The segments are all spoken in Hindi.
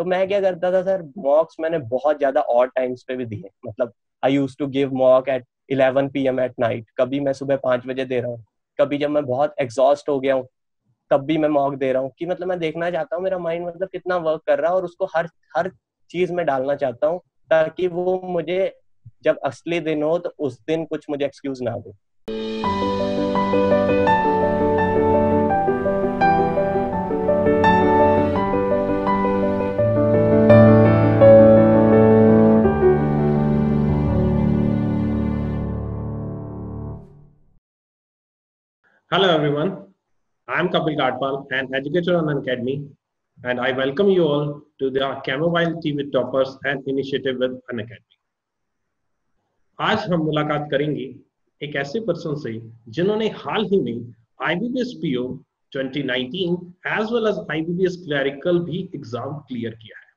तो मैं क्या करता था सर मॉक्स मैंने बहुत ज़्यादा और टाइम्स पे भी दिए। मतलब I use to give mock at eleven P M at night कभी मैं सुबह पाँच बजे दे रहा हूँ, कभी जब मैं बहुत एग्जॉस्ट हो गया हूँ, तब भी मैं मॉक दे रहा हूँ कि मतलब मैं देखना चाहता हूँ, मेरा माइंड मतलब कितना वर्क कर रहा है और उसको हर हर चीज़ में डालना चाहता हूँ ताकि वो मुझे जब असली दिन हो तो उस दिन कुछ मुझे एक्सक्यूज ना दे। Hello everyone, I am Kapil Katpal, an educator on Academy, and I welcome you all to the Camomile TV Toppers and Initiative with An Academy. आज हम मुलाकात करेंगे एक ऐसे पर्सन से जिन्होंने हाल ही में IBPS PO 2019 as well as IBPS clerical भी एग्ज़ाम क्लियर किया है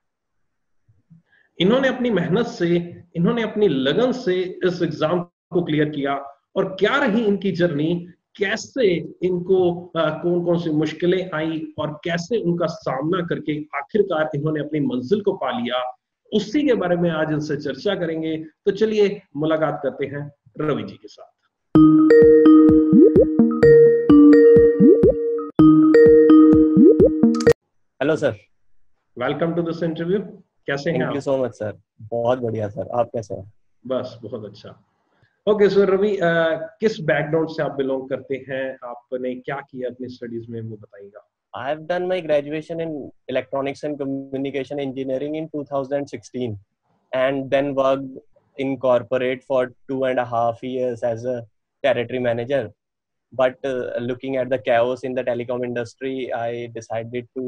इन्होंने अपनी मेहनत से इन्होंने अपनी लगन से इस एग्ज़ाम को क्लियर किया और क्या रही इनकी जर्नी कैसे इनको कौन कौन सी मुश्किलें आई और कैसे उनका सामना करके आखिरकार इन्होंने अपनी मंजिल को पा लिया उसी के बारे में आज इनसे चर्चा करेंगे। तो चलिए मुलाकात करते हैं रवि जी के साथ। Hello sir welcome to this interview कैसे हैं thank you so much sir बहुत बढ़िया सर आप कैसे हैं? बस बहुत अच्छा। ओके सो रवि किस बैकग्राउंड से आप बिलोंग करते हैं आपने क्या किया अपनी स्टडीज़ में वो बताइएगा I have done my graduation in electronics and communication engineering in 2016 and then worked in corporate for two and a half years as a territory manager. But uh, looking at the chaos in the telecom industry, I decided to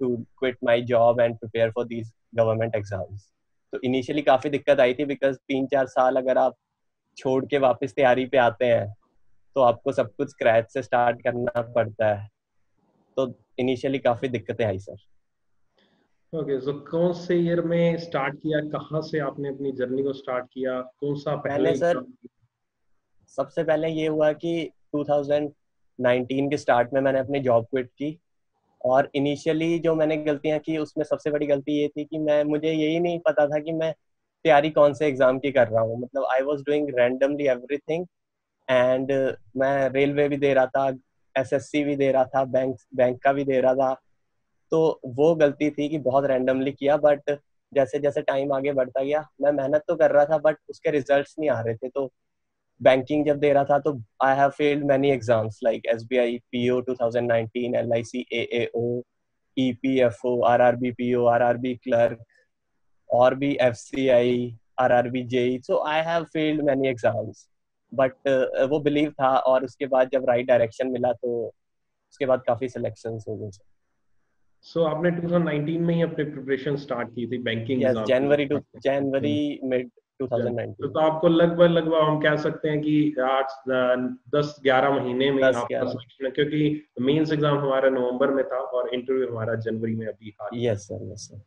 to quit my job and prepare for these government exams. तो इनिशियली काफ़ी दिक्कत आई थी बिकॉज़ तीन चार साल अगर आप छोड़ के वापस तैयारी पे आते हैं तो आपको सब कुछ स्क्रैच से स्टार्ट करना पड़ता है। तो इनिशियली काफ़ी दिक्कतें आई सर ओके सो कौन से ईयर में स्टार्ट किया कहाँ से आपने अपनी जर्नी को स्टार्ट किया कौन सा पहले सर सबसे पहले ये हुआ कि 2019 के स्टार्ट में मैंने अपनी जॉब क्विट की और इनिशियली जो मैंने गलतियाँ की उसमें सबसे बड़ी गलती ये थी कि मैं मुझे यही नहीं पता था कि मैं तैयारी कौन से एग्ज़ाम की कर रहा हूँ? मतलब I was doing randomly everything and मैं रेलवे भी दे रहा था एसएससी भी दे रहा था बैंक बैंक का भी दे रहा था। तो वो गलती थी कि बहुत रैंडमली किया बट जैसे जैसे टाइम आगे बढ़ता गया, मैं मेहनत तो कर रहा था बट उसके रिज़ल्ट नहीं आ रहे थे। तो बैंकिंग जब दे रहा था तो I have failed many exams like S B I P O two thousand nineteen L I C A A O E P F O R R B P O R R B clerk और भी F C I R R B J so I have failed many exams but वो बिलीव था और उसके बाद जब राइट डायरेक्शन मिला तो उसके बाद काफ़ी सिलेक्शन हो गए सो so, आपने 2019 में ही अपने प्रिपरेशन स्टार्ट की थी banking yes, January to January mid 2019 तो, तो आपको लगभग लगभग हम कह सकते हैं कि आठ दस ग्यारह महीने में आपका सिलेक्शन क्योंकि मेंस एग्ज़ाम हमारा नवंबर में था और इंटरव्यू हमारा जनवरी में अभी यस सर यस सर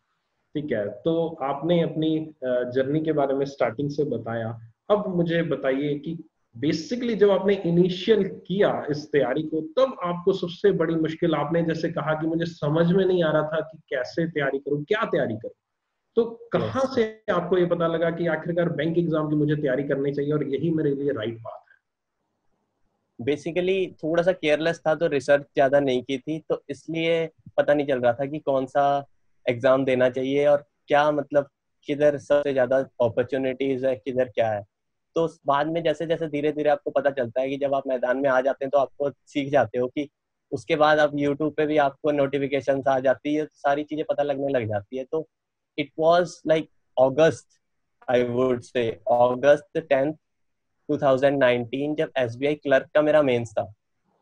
ठीक है। तो आपने अपनी जर्नी के बारे में स्टार्टिंग से बताया। अब मुझे बताइए कि बेसिकली जब आपने इनिशियल किया इस तैयारी को तब आपको सबसे बड़ी मुश्किल आपने जैसे कहा कि मुझे समझ में नहीं आ रहा था कि कैसे तैयारी करूँ क्या तैयारी करूँ। तो कहाँ से आपको ये पता लगा कि आखिरकार बैंक एग्ज़ाम की मुझे तैयारी करनी चाहिए और यही मेरे लिए राइट बात है? बेसिकली थोड़ा सा केयरलेस था तो रिसर्च ज़्यादा नहीं की थी तो इसलिए पता नहीं चल रहा था कि कौन सा एग्ज़ाम देना चाहिए और क्या मतलब किधर सबसे ज़्यादा अपॉर्चुनिटीज़ है, किधर क्या है? तो बाद में जैसे जैसे धीरे धीरे आपको पता चलता है कि जब आप मैदान में आ जाते हैं तो आपको सीख जाते हो कि उसके बाद आप यूट्यूब पे भी आपको नोटिफिकेशन आ जाती है, सारी चीज़ें पता लगने लग जाती है। तो it was like August I would say August tenth 2019 जब SBI क्लर्क का मेरा मेंस था।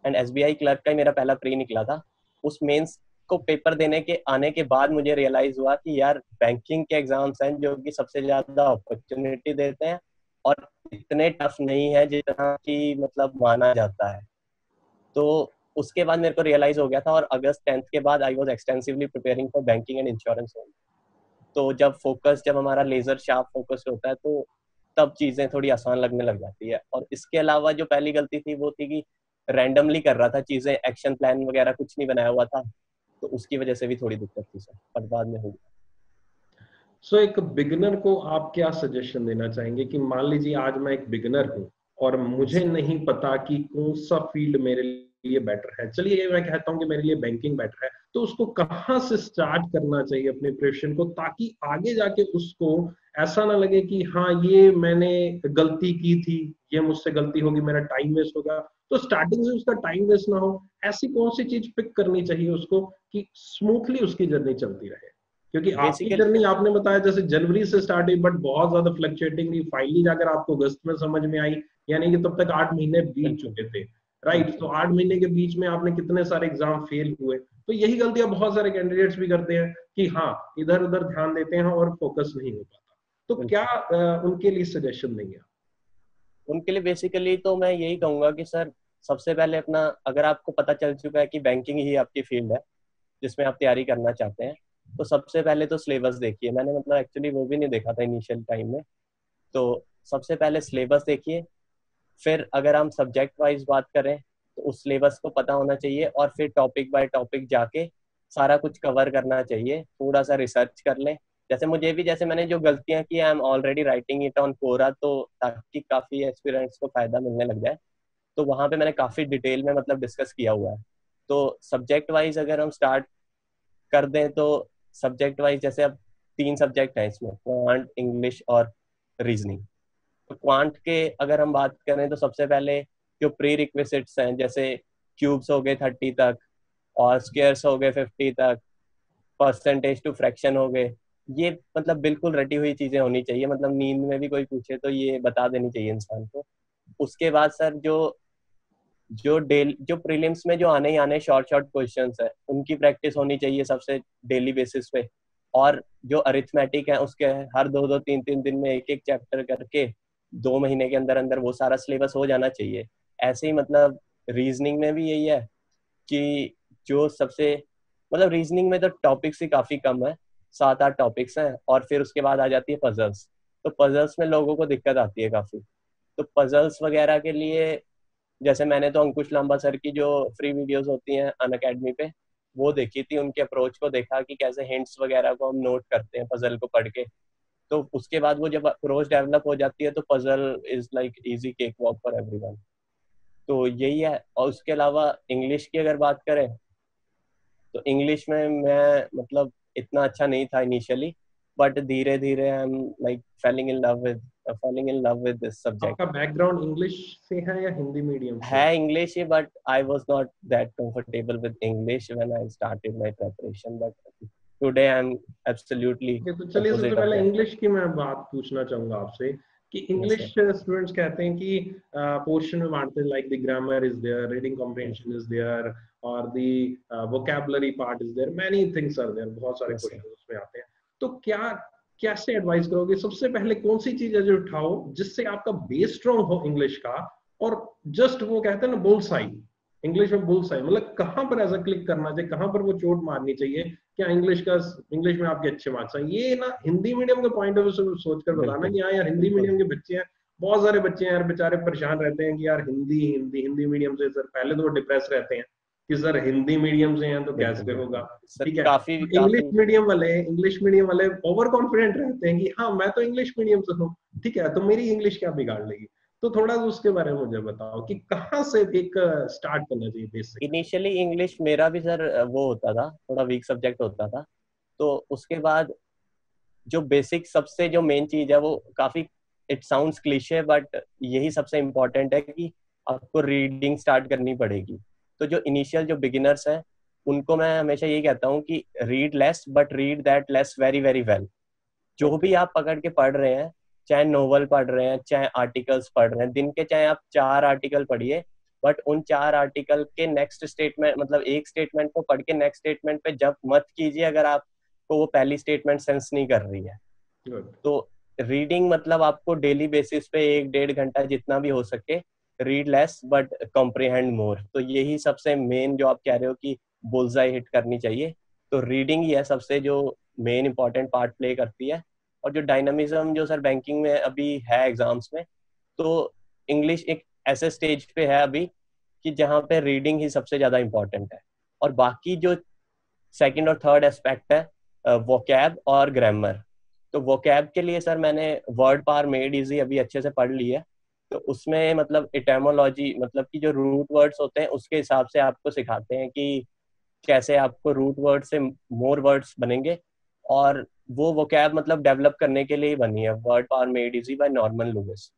एंड SBI क्लर्क का ही मेरा पहला प्री निकला था। उस मेंस को पेपर देने के, आने के बाद मुझे रियलाइज़ हुआ कि यार बैंकिंग के एग्ज़ाम्स हैं जो कि सबसे ज़्यादा अपॉर्चुनिटी देते हैं और इतने टफ नहीं है जितना कि मतलब माना जाता है। तो उसके बाद मेरे को रियलाइज़ हो गया था और अगस्त टेंथ के बाद I was extensively preparing for banking and insurance तो जब फोकस जब हमारा लेजर शार्प फोकस होता है तो तब चीज़ें थोड़ी आसान लगने लग जाती है। और इसके अलावा जो पहली गलती थी वो थी कि रैंडमली कर रहा था चीज़ें एक्शन प्लान वगैरह कुछ नहीं बनाया हुआ था। तो उसकी वजह से भी थोड़ी दिक्कत थी सर पर बाद में हो गया सो so, एक बिगिनर को आप क्या सजेशन देना चाहेंगे कि मान लीजिए आज मैं एक बिगिनर हूँ और मुझे नहीं पता कि कौन सा फ़ील्ड मेरे लिए बेटर है। चलिए मैं कहता हूँ कि मेरे लिए बैंकिंग बेटर है। तो उसको कहाँ से स्टार्ट करना चाहिए अपने प्रिपरेशन को ताकि आगे जाके उसको ऐसा ना लगे कि हाँ ये मैंने गलती की थी ये मुझसे गलती होगी मेरा टाइम वेस्ट होगा। तो स्टार्टिंग से उसका टाइम वेस्ट ना हो। ऐसी कौन सी चीज़ पिक करनी चाहिए उसको कि स्मूथली उसकी जर्नी चलती रहे। क्योंकि आपकी जर्नी आपने बताया जैसे जनवरी से स्टार्ट हुई बट बहुत ज़्यादा फ्लक्चुएटिंग रही। फाइनली जाकर आपको अगस्त में समझ में आई यानी कि तब तक आठ महीने बीत चुके थे। राइट तो आठ महीने के बीच में आपने कितने सारे एग्ज़ाम फेल हुए। तो यही गलतियाँ बहुत सारे कैंडिडेट्स भी करते हैं कि हाँ इधर उधर ध्यान देते हैं और फोकस नहीं हो पाता। तो क्या आ, उनके लिए सजेशन देंगे आप? उनके लिए बेसिकली तो मैं यही कहूँगा कि सर सबसे पहले अपना अगर आपको पता चल चुका है कि बैंकिंग ही आपकी फ़ील्ड है जिसमें आप तैयारी करना चाहते हैं। तो सबसे पहले तो सिलेबस देखिए। मैंने मतलब एक्चुअली वो भी नहीं देखा था इनिशियल टाइम में। तो सबसे पहले सिलेबस देखिए। फिर अगर हम सब्जेक्ट वाइज बात करें तो उस सिलेबस को पता होना चाहिए और फिर टॉपिक बाय टॉपिक जाके सारा कुछ कवर करना चाहिए। थोड़ा सा रिसर्च कर लें। जैसे मुझे भी, जैसे मैंने जो गलतियाँ की I am already writing it on Quora तो ताकि काफ़ी एक्सपीरियंस को फ़ायदा मिलने लग जाए। तो वहाँ पे मैंने काफ़ी डिटेल में मतलब डिस्कस किया हुआ है। तो सब्जेक्ट वाइज अगर हम स्टार्ट कर दें तो सब्जेक्ट वाइज जैसे अब तीन सब्जेक्ट हैं इसमें क्वांट इंग्लिश और रीजनिंग तो क्वांट के अगर हम बात करें तो सबसे पहले जो प्री रिक्वेसिट्स हैं, जैसे क्यूब्स हो गए थर्टी तक और स्केयर्स हो गए फिफ्टी तक परसेंटेज टू फ्रैक्शन हो गए, ये मतलब बिल्कुल रटी हुई चीज़ें होनी चाहिए। मतलब नींद में भी कोई पूछे तो ये बता देनी चाहिए इंसान को। उसके बाद सर जो जो डेल जो प्रीलिम्स में जो आने ही आने शॉर्ट शॉर्ट क्वेश्चन है, उनकी प्रैक्टिस होनी चाहिए सबसे डेली बेसिस पे। और जो अरिथमेटिक है, उसके हर दो दो, तीन तीन दिन में एक एक चैप्टर करके दो महीने के अंदर अंदर वो सारा सिलेबस हो जाना चाहिए। ऐसे ही मतलब रीजनिंग में भी यही है कि जो सबसे मतलब रीजनिंग में तो टॉपिक्स ही काफ़ी कम है, सात, आठ टॉपिक्स हैं, और फिर उसके बाद आ जाती है पजल्स तो पजल्स में लोगों को दिक्कत आती है काफ़ी। तो पजल्स वगैरह के लिए जैसे मैंने तो अंकुश लांबा सर की जो फ्री वीडियोस होती हैं अन अकेडमी पे, वो देखी थी, उनके अप्रोच को देखा कि कैसे हिंट्स वगैरह को हम नोट करते हैं पजल को पढ़ के। तो उसके बाद वो जब अप्रोच डेवलप हो जाती है तो puzzle is like easy cake walk for everyone तो यही है। और उसके अलावा इंग्लिश की अगर बात करें तो इंग्लिश में मैं मतलब इतना अच्छा नहीं था इनिशियली बट धीरे धीरे I am like falling in love with falling in love with this subject. आपका बैकग्राउंड इंग्लिश से है या हिंदी मीडियम से? है English he but I was not that comfortable with English when I started my preparation but today I am absolutely तो चलिए सबसे पहले इंग्लिश की मैं बात पूछना चाहूँगा आपसे कि इंग्लिश स्टूडेंट्स कहते हैं कि पोर्शन में बांटते हैं like the grammar is there reading comprehension is there और the vocabulary part is there many things are there बहुत सारे क्वेश्चन उसमें आते हैं। तो क्या कैसे एडवाइस करोगे? सबसे पहले कौन सी चीज़ है जो उठाओ जिससे आपका बेस स्ट्रॉन्ग हो इंग्लिश का? और जस्ट वो कहते हैं ना बोल साई इंग्लिश में बोल साई मतलब कहाँ पर ऐसा क्लिक करना चाहिए? कहाँ पर वो चोट मारनी चाहिए? क्या इंग्लिश का इंग्लिश में आपके अच्छे मार्क्स हैं? ये ना हिंदी मीडियम के पॉइंट ऑफ़ व्यू से सोचकर बताना कि हाँ यार हिंदी मीडियम के बच्चे हैं। बहुत सारे बच्चे हैं यार बेचारे परेशान रहते हैं कि यार हिंदी हिंदी हिंदी मीडियम से सर पहले तो वो डिप्रेस रहते हैं। कि सर हिंदी मीडियम से हैं तो कैसे होगा? ठीक है। काफ़ी इंग्लिश मीडियम वाले इंग्लिश मीडियम वाले ओवर कॉन्फिडेंट रहते हैं कि हाँ मैं तो इंग्लिश मीडियम से हूँ। ठीक है तो मेरी इंग्लिश क्या बिगाड़ लेगी? तो थोड़ा उसके बारे में मुझे बताओ कि कहाँ से एक स्टार्ट करना चाहिए बेसिक इनिशियली इंग्लिश मेरा भी सर वो होता था थोड़ा वीक सब्जेक्ट होता था। तो उसके बाद जो बेसिक सबसे जो मेन चीज़ है वो काफ़ी इट साउंड्स क्लीशे बट यही सबसे इम्पोर्टेंट है कि आपको रीडिंग स्टार्ट करनी पड़ेगी। तो जो इनिशियल जो बिगिनर्स हैं उनको मैं हमेशा यही कहता हूँ कि read less but read that less very very well जो भी आप पकड़ के पढ़ रहे हैं चाहे नोवेल पढ़ रहे हैं चाहे आर्टिकल्स पढ़ रहे हैं दिन के चाहे आप चार आर्टिकल पढ़िए बट उन चार आर्टिकल के नेक्स्ट स्टेटमेंट मतलब एक स्टेटमेंट को पढ़ के नेक्स्ट स्टेटमेंट पे जब मत कीजिए अगर आपको वो पहली स्टेटमेंट सेंस नहीं कर रही है Good. तो रीडिंग मतलब आपको डेली बेसिस पे एक डेढ़ घंटा जितना भी हो सके read less but comprehend more तो यही सबसे मेन जो आप कह रहे हो कि बुलजाई हिट करनी चाहिए। तो रीडिंग ही है सबसे जो मेन इंपॉर्टेंट पार्ट प्ले करती है। और जो डायनामिज्म जो सर बैंकिंग में अभी है एग्ज़ाम्स में तो इंग्लिश एक ऐसे स्टेज पे है अभी कि जहाँ पे रीडिंग ही सबसे ज़्यादा इम्पोर्टेंट है। और बाकी जो सेकेंड और थर्ड एस्पेक्ट है वोकैब और ग्रामर तो वो कैब के लिए सर मैंने वर्ड पार मेड इजी अभी अच्छे से पढ़ ली है। तो उसमें मतलब इटेमोलॉजी मतलब कि जो रूट वर्ड्स होते हैं, उसके हिसाब से आपको सिखाते हैं कि कैसे आपको रूट वर्ड से मोर वर्ड्स बनेंगे। और वो वो कैब मतलब डेवलप करने के लिए ही बनी है। Word power made easy by Norman Lewis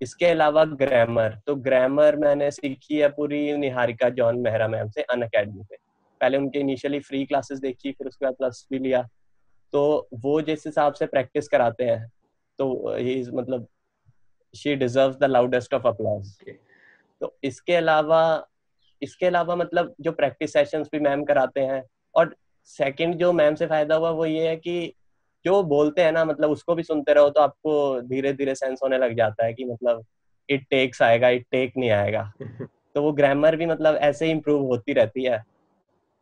इसके अलावा ग्रामर तो ग्रामर मैंने सीखी है पूरी निहारिका जॉन मेहरा मैम से अन अकेडमी पे। पहले उनके इनिशियली फ्री क्लासेस देखी, फिर उसके बाद प्लस भी लिया। तो वो जिस हिसाब से प्रैक्टिस कराते हैं तो ही मतलब she deserve the loudest of applause तो इसके अलावा इसके अलावा मतलब जो प्रैक्टिस सेशंस भी मैम कराते हैं और सेकंड जो मैम से फ़ायदा हुआ वो ये है कि जो बोलते हैं ना मतलब उसको भी सुनते रहो तो आपको धीरे धीरे सेंस होने लग जाता है कि मतलब इट टेक्स आएगा इट टेक नहीं आएगा। तो वो ग्रामर भी मतलब ऐसे ही इम्प्रूव होती रहती है।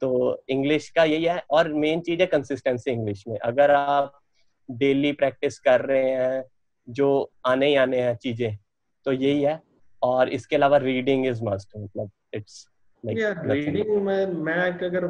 तो इंग्लिश का यही है और मेन चीज़ है कंसिस्टेंसी इंग्लिश में। अगर आप डेली प्रैक्टिस कर रहे हैं जो आने ही आने हैं चीज़ें तो यही है। और इसके अलावा रीडिंग इज़ मस्ट मतलब इट्स रीडिंग में मैं अगर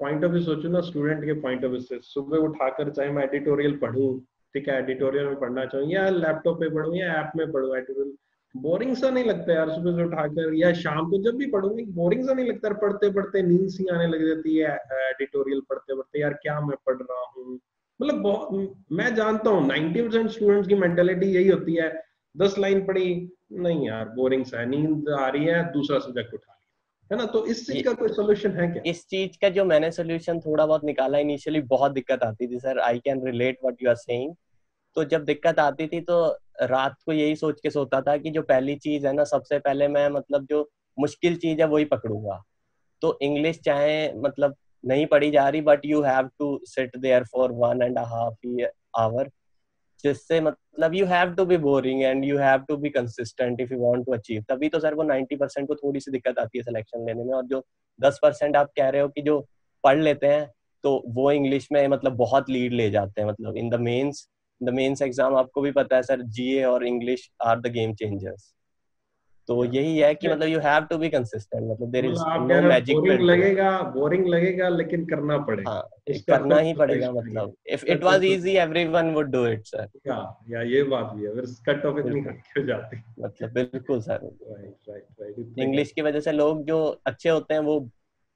पॉइंट ऑफ़ व्यू सोचूं ना स्टूडेंट के पॉइंट ऑफ़ व्यू से सुबह उठाकर चाहे मैं एडिटोरियल पढूं ठीक है एडिटोरियल में पढ़ना चाहूँ या लैपटॉप पे पढूं या ऐप में पढूं एडिटोरियल बोरिंग सा नहीं लगता यार सुबह से उठाकर या शाम को जब भी पढ़ूँगी बोरिंग सा नहीं लगता पढ़ते पढ़ते नींद सी आने लग जाती है एडिटोरियल पढ़ते पढ़ते यार क्या मैं पढ़ रहा हूँ? मतलब मैं जानता हूँ नाइनटी परसेंट स्टूडेंट्स की मेंटेलिटी यही होती है दस लाइन पढ़ी नहीं यार बोरिंग सा नींद आ रही है दूसरा सब्जेक्ट उठा है ना? तो इस चीज़ का कोई सोल्यूशन है क्या? इस चीज़ का जो मैंने सोल्यूशन थोड़ा बहुत निकाला इनिशियली बहुत दिक्कत आती थी sir I can relate what you are saying तो जब दिक्कत आती थी तो रात को यही सोच के सोता था कि जो पहली चीज़ है ना सबसे पहले मैं मतलब जो मुश्किल चीज़ है वही पकड़ूँगा। तो इंग्लिश चाहे मतलब नहीं पढ़ी जा रही but you have to sit there for one and half hour जिससे मतलब you have to be boring and you have to be consistent if you want to achieve तभी तो सर वो 90 परसेंट को थोड़ी सी दिक्कत आती है सिलेक्शन लेने में, और जो 10 परसेंट आप कह रहे हो कि जो पढ़ लेते हैं तो वो इंग्लिश में मतलब बहुत लीड ले जाते हैं मतलब in the mains the mains exam आपको भी पता है सर जीए और English are the game changers तो यही है कि मतलब you have to be consistent मतलब there is no magic boring लगेगा बोरिंग लगेगा लेकिन करना पड़ेगा। हाँ, करना ही पड़ेगा मतलब। If it was easy everyone would do it sir या या ये बात भी है। फिर कट ऑफ़ इतनी हो जाती। मतलब बिल्कुल sir right right right English की वजह से लोग जो अच्छे होते हैं वो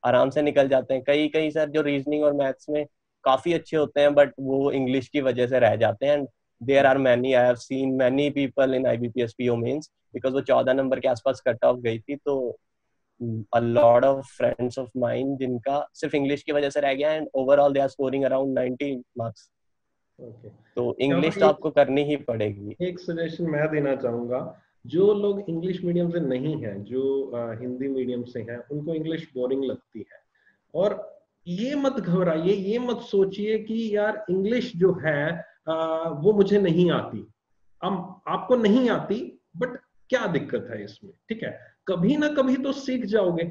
आराम से निकल जाते हैं। कई कई सर जो रीजनिंग और मैथ्स में काफ़ी अच्छे होते हैं बट वो इंग्लिश की वजह से रह जाते हैं। And there are many I have seen many people in IBPS PO mains because वो चौदह नंबर के आसपास कट ऑफ़ गई थी तो a lot of friends of mine जिनका सिर्फ़ इंग्लिश की वजह से रह गया and overall they are scoring around 90 marks okay तो इंग्लिश तो आपको करनी ही पड़ेगी। एक सजेशन मैं देना चाहूँगा जो लोग इंग्लिश मीडियम से नहीं है जो आ, हिंदी मीडियम से हैं उनको इंग्लिश बोरिंग लगती है। और ये मत घबराइए ये मत सोचिए कि यार इंग्लिश जो है आ, वो मुझे नहीं आती। अब आपको नहीं आती बट क्या दिक्कत है इसमें? ठीक है? कभी ना कभी तो सीख जाओगे।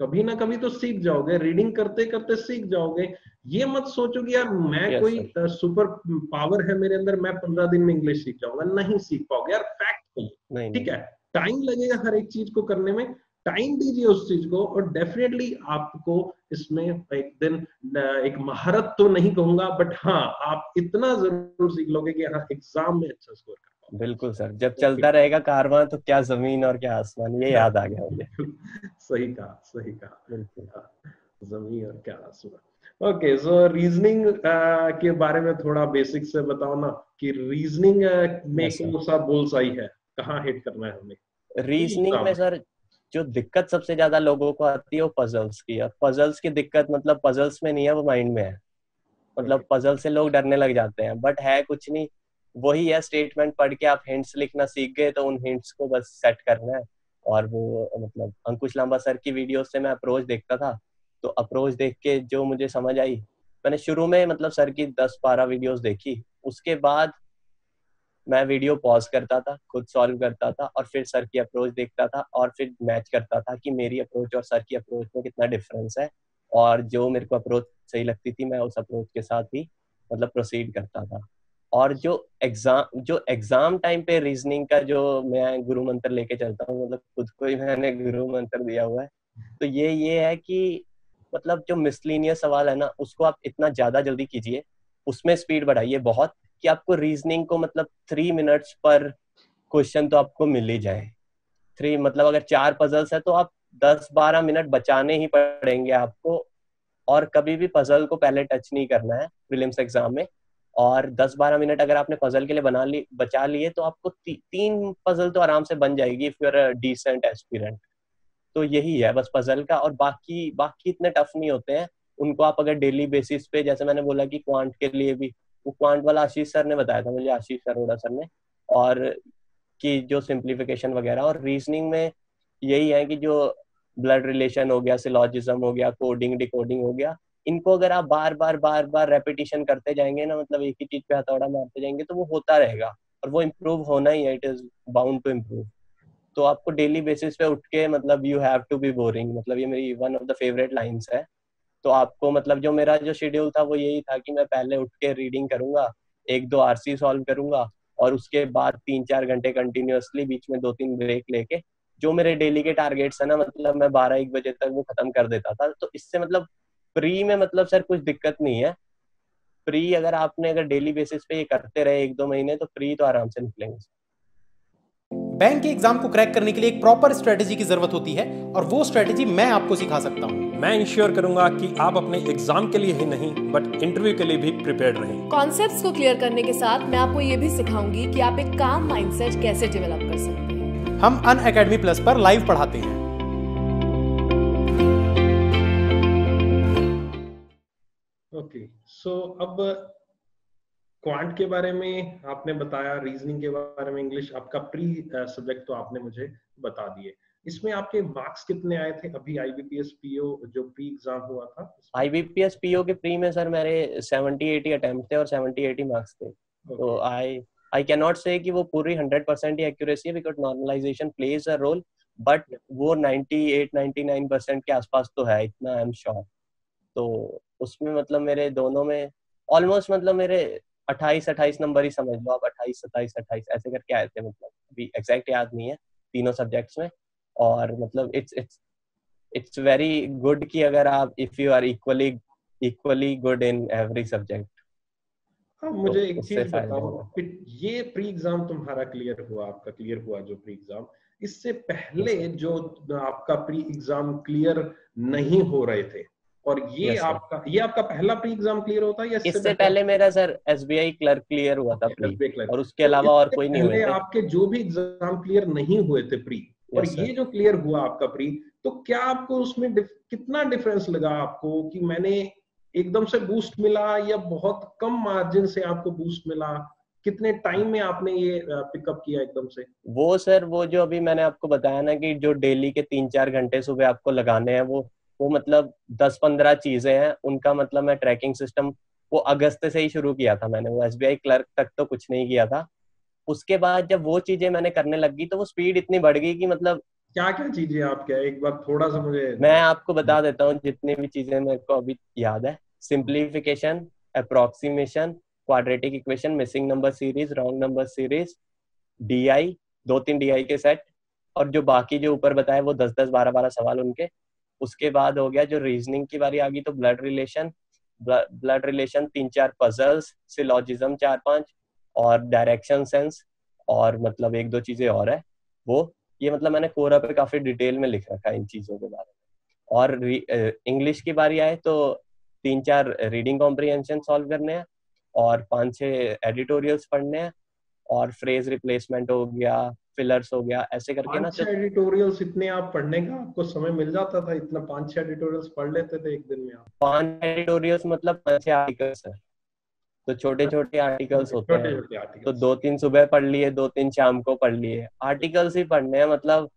कभी ना कभी तो सीख जाओगे। रीडिंग करते करते सीख जाओगे। ये मत सोचो कि यार मैं yes, कोई sir. सुपर पावर है मेरे अंदर मैं पंद्रह दिन में इंग्लिश सीख जाऊँगा। नहीं सीख पाओगे यार फैक्ट ठीक है? टाइम लगेगा हर एक चीज़ को करने में। टाइम दीजिए उस चीज़ को और डेफिनेटली आपको इसमें एक दिन एक महारत तो नहीं कहूँगा बट हाँ आप इतना ज़रूर सीख लोगे कि हाँ एग्ज़ाम में अच्छा स्कोर कर। बिल्कुल सर जब चलता रहेगा कारवां तो क्या ज़मीन और क्या आसमान ये याद आ गया मुझे। सही कहा सही कहा। बिल्कुल। हाँ, ज़मीन और क्या आसमान। ओके सो रीजनिंग के बारे में थोड़ा बेसिक से बताओ ना कि रीजनिंग में कौन सा बोल सही है? कहाँ हिट करना है हमें? रीजनिंग में सर जो दिक्कत सबसे ज़्यादा लोगों को आती है वो पजल्स की और पजल्स की दिक्कत मतलब पजल्स में नहीं है वो माइंड में है। मतलब पजल से लोग डरने लग जाते हैं बट है कुछ नहीं। वही है स्टेटमेंट पढ़ के आप हिंट्स लिखना सीख गए तो उन हिंट्स को बस सेट करना है। और वो मतलब अंकुश लांबा सर की वीडियो से मैं अप्रोच देखता था। तो अप्रोच देख के जो मुझे समझ आई, मैंने शुरू में मतलब सर की दस बारह वीडियोस देखी। उसके बाद मैं वीडियो पॉज करता था, खुद सॉल्व करता था और फिर सर की अप्रोच देखता था और फिर मैच करता था कि मेरी अप्रोच और सर की अप्रोच में कितना डिफरेंस है। और जो मेरे को अप्रोच सही लगती थी, मैं उस अप्रोच के साथ ही मतलब प्रोसीड करता था। और जो एग्ज़ाम जो एग्ज़ाम टाइम पे रीजनिंग का जो मैं गुरु मंत्र लेके चलता हूँ मतलब खुद को ही मैंने गुरु मंत्र दिया हुआ है तो ये ये है कि मतलब जो मिसलिनियस सवाल है ना, उसको आप इतना ज़्यादा जल्दी कीजिए, उसमें स्पीड बढ़ाइए बहुत कि आपको रीजनिंग को मतलब थ्री मिनट्स पर क्वेश्चन तो आपको मिल ही जाए। थ्री मतलब अगर चार पजल्स है तो आप दस बारह मिनट बचाने ही पड़ेंगे आपको और कभी भी पजल को पहले टच नहीं करना है प्रीलिम्स एग्ज़ाम में। और 10-12 मिनट अगर आपने पजल के लिए बना ली बचा लिए तो आपको ती, तीन पजल तो आराम से बन जाएगी if you are decent aspirant तो यही है बस पजल का और बाकी बाकी इतने टफ नहीं होते हैं। उनको आप अगर डेली बेसिस पे जैसे मैंने बोला कि क्वांट के लिए भी वो क्वांट वाला आशीष सर ने बताया था मुझे आशीष अरोड़ा सर ने और कि जो सिंप्लीफिकेशन वगैरह और रीजनिंग में यही है कि जो ब्लड रिलेशन हो गया सिलॉजिज्म हो गया कोडिंग डिकोडिंग हो गया इनको अगर आप बार बार बार बार रेपिटेशन करते जाएँगे ना मतलब एक ही चीज़ पे हथौड़ा मारते जाएँगे तो वो होता रहेगा। और वो इम्प्रूव होना ही है it is bound to improve तो आपको डेली बेसिस पे उठ के मतलब you have to be boring मतलब ये मेरी one of the favourite lines है। तो आपको मतलब जो मेरा जो शेड्यूल था, वो यही था कि मैं पहले उठ के रीडिंग करूँगा, एक दो आरसी सॉल्व करूँगा, और उसके बाद तीन चार घंटे कंटिन्यूसली बीच में दो तीन ब्रेक लेके, जो मेरे डेली के टारगेट्स है ना मतलब मैं बारह, एक बजे तक वो खत्म कर देता था। तो इससे मतलब प्री में मतलब सर कुछ दिक्कत नहीं है। प्री अगर आपने अगर डेली बेसिस पे ये करते रहे एक दो महीने तो प्री तो आराम से निकलेंगे बैंक के एग्ज़ाम को क्रैक करने के लिए एक प्रॉपर स्ट्रेटेजी की ज़रूरत होती है और वो स्ट्रेटेजी मैं आपको सिखा सकता हूँ। मैं इंश्योर करूँगा कि आप अपने एग्ज़ाम के लिए ही नहीं बट इंटरव्यू के लिए भी प्रिपेयर रहें। कॉन्सेप्ट्स को क्लियर करने के साथ मैं आपको ये भी सिखाऊँगी कि आप एक काम माइंडसेट कैसे डेवलप कर सकते हैं। हम अन अकेडमी प्लस पर लाइव पढ़ाते हैं। ओके सो अब क्वांट के बारे में आपने बताया रीजनिंग के बारे में इंग्लिश आपका प्री सब्जेक्ट तो आपने मुझे बता दिए। इसमें आपके मार्क्स कितने आए थे? अभी आईबीपीएस पीओ जो प्री एग्ज़ाम हुआ था आईबीपीएस पीओ के प्री में सर मेरे 70 80 अटेम्प्ट थे और 70 80 मार्क्स थे. तो आई आई कैन नॉट से कि वो पूरी 100% ही एक्यूरेसी है because normalization plays a role but वो 98 99% के आसपास तो है इतना आई एम श्योर तो उसमें मतलब मेरे दोनों में ऑलमोस्ट मतलब मेरे अट्ठाईस अट्ठाईस नंबर ही समझ लो आप अट्ठाईस सत्ताईस अट्ठाईस ऐसे करके आए थे मतलब। अभी एग्जैक्ट याद नहीं है तीनों सब्जेक्ट्स में। और मतलब it's it's it's very good कि अगर आप if you are equally equally good in every subject हाँ मुझे तो एक चीज़ बताओ ये प्री एग्ज़ाम तुम्हारा क्लियर हुआ आपका क्लियर हुआ जो प्री एग्ज़ाम इससे पहले जो आपका प्री एग्ज़ाम क्लियर नहीं हो रहे थे और ये yes, आपका ये आपका पहला प्री एग्ज़ाम क्लियर होता है या इससे पहले मेरा सर एसबीआई क्लर्क क्लियर हुआ था प्री और उसके अलावा और कोई नहीं हुए आपके जो भी एग्ज़ाम क्लियर नहीं हुए थे प्री और ये जो क्लियर हुआ आपका प्री तो क्या आपको उसमें डिफ, कितना डिफरेंस लगा आपको कि मैंने एकदम से बूस्ट मिला या बहुत कम मार्जिन से आपको बूस्ट मिला? कितने टाइम में आपने ये पिकअप किया एकदम से? वो सर वो जो अभी मैंने आपको बताया ना कि जो डेली के तीन चार घंटे सुबह आपको लगाने हैं वो वो मतलब दस पंद्रह चीज़ें हैं उनका मतलब मैं ट्रैकिंग सिस्टम वो अगस्त से ही शुरू किया था मैंने वो एसबीआई क्लर्क तक तो कुछ नहीं किया था। उसके बाद जब वो चीज़ें मैंने करने लगी तो वो स्पीड इतनी बढ़ गई कि मतलब क्या क्या चीज़ें आप क्या एक बार थोड़ा सा मुझे मैं आपको बता देता हूँ जितनी भी चीज़ें मेरे को अभी याद है। Simplification approximation quadratic equation missing number series wrong number series DI दो तीन डीआई के सेट और जो बाकी जो ऊपर बताए वो दस दस बारह बारह सवाल उनके। उसके बाद हो गया जो रीजनिंग की बारी आ गई तो ब्लड रिलेशन ब्लड रिलेशन तीन चार पजल्स सिलॉजिज्म चार पाँच, और डायरेक्शन सेंस और मतलब एक दो चीज़ें और है। वो, ये मतलब मैंने कोरा पे काफ़ी डिटेल में लिख रखा है इन चीज़ों के बारे में। और इंग्लिश की बारी आए तो तीन चार रीडिंग कॉम्प्रीहेंशन सॉल्व करने हैं, और पाँच छह एडिटोरियल्स पढ़ने हैं, और फ्रेज रिप्लेसमेंट हो गया फिलर्स हो गया ऐसे करके ना एडिटोरियल्स इतने आप पढ़ने का आपको समय मिल जाता था इतना पाँच छह एडिटोरियल्स पढ़ लेते थे एक दिन में आप। पाँच एडिटोरियल्स मतलब पाँच आर्टिकल्स है। तो छोटे छोटे आर्टिकल्स होते हैं। तो दो तीन सुबह पढ़ लिए दो तीन शाम को पढ़ लिए। आर्टिकल्स ही पढ़ने हैं मतलब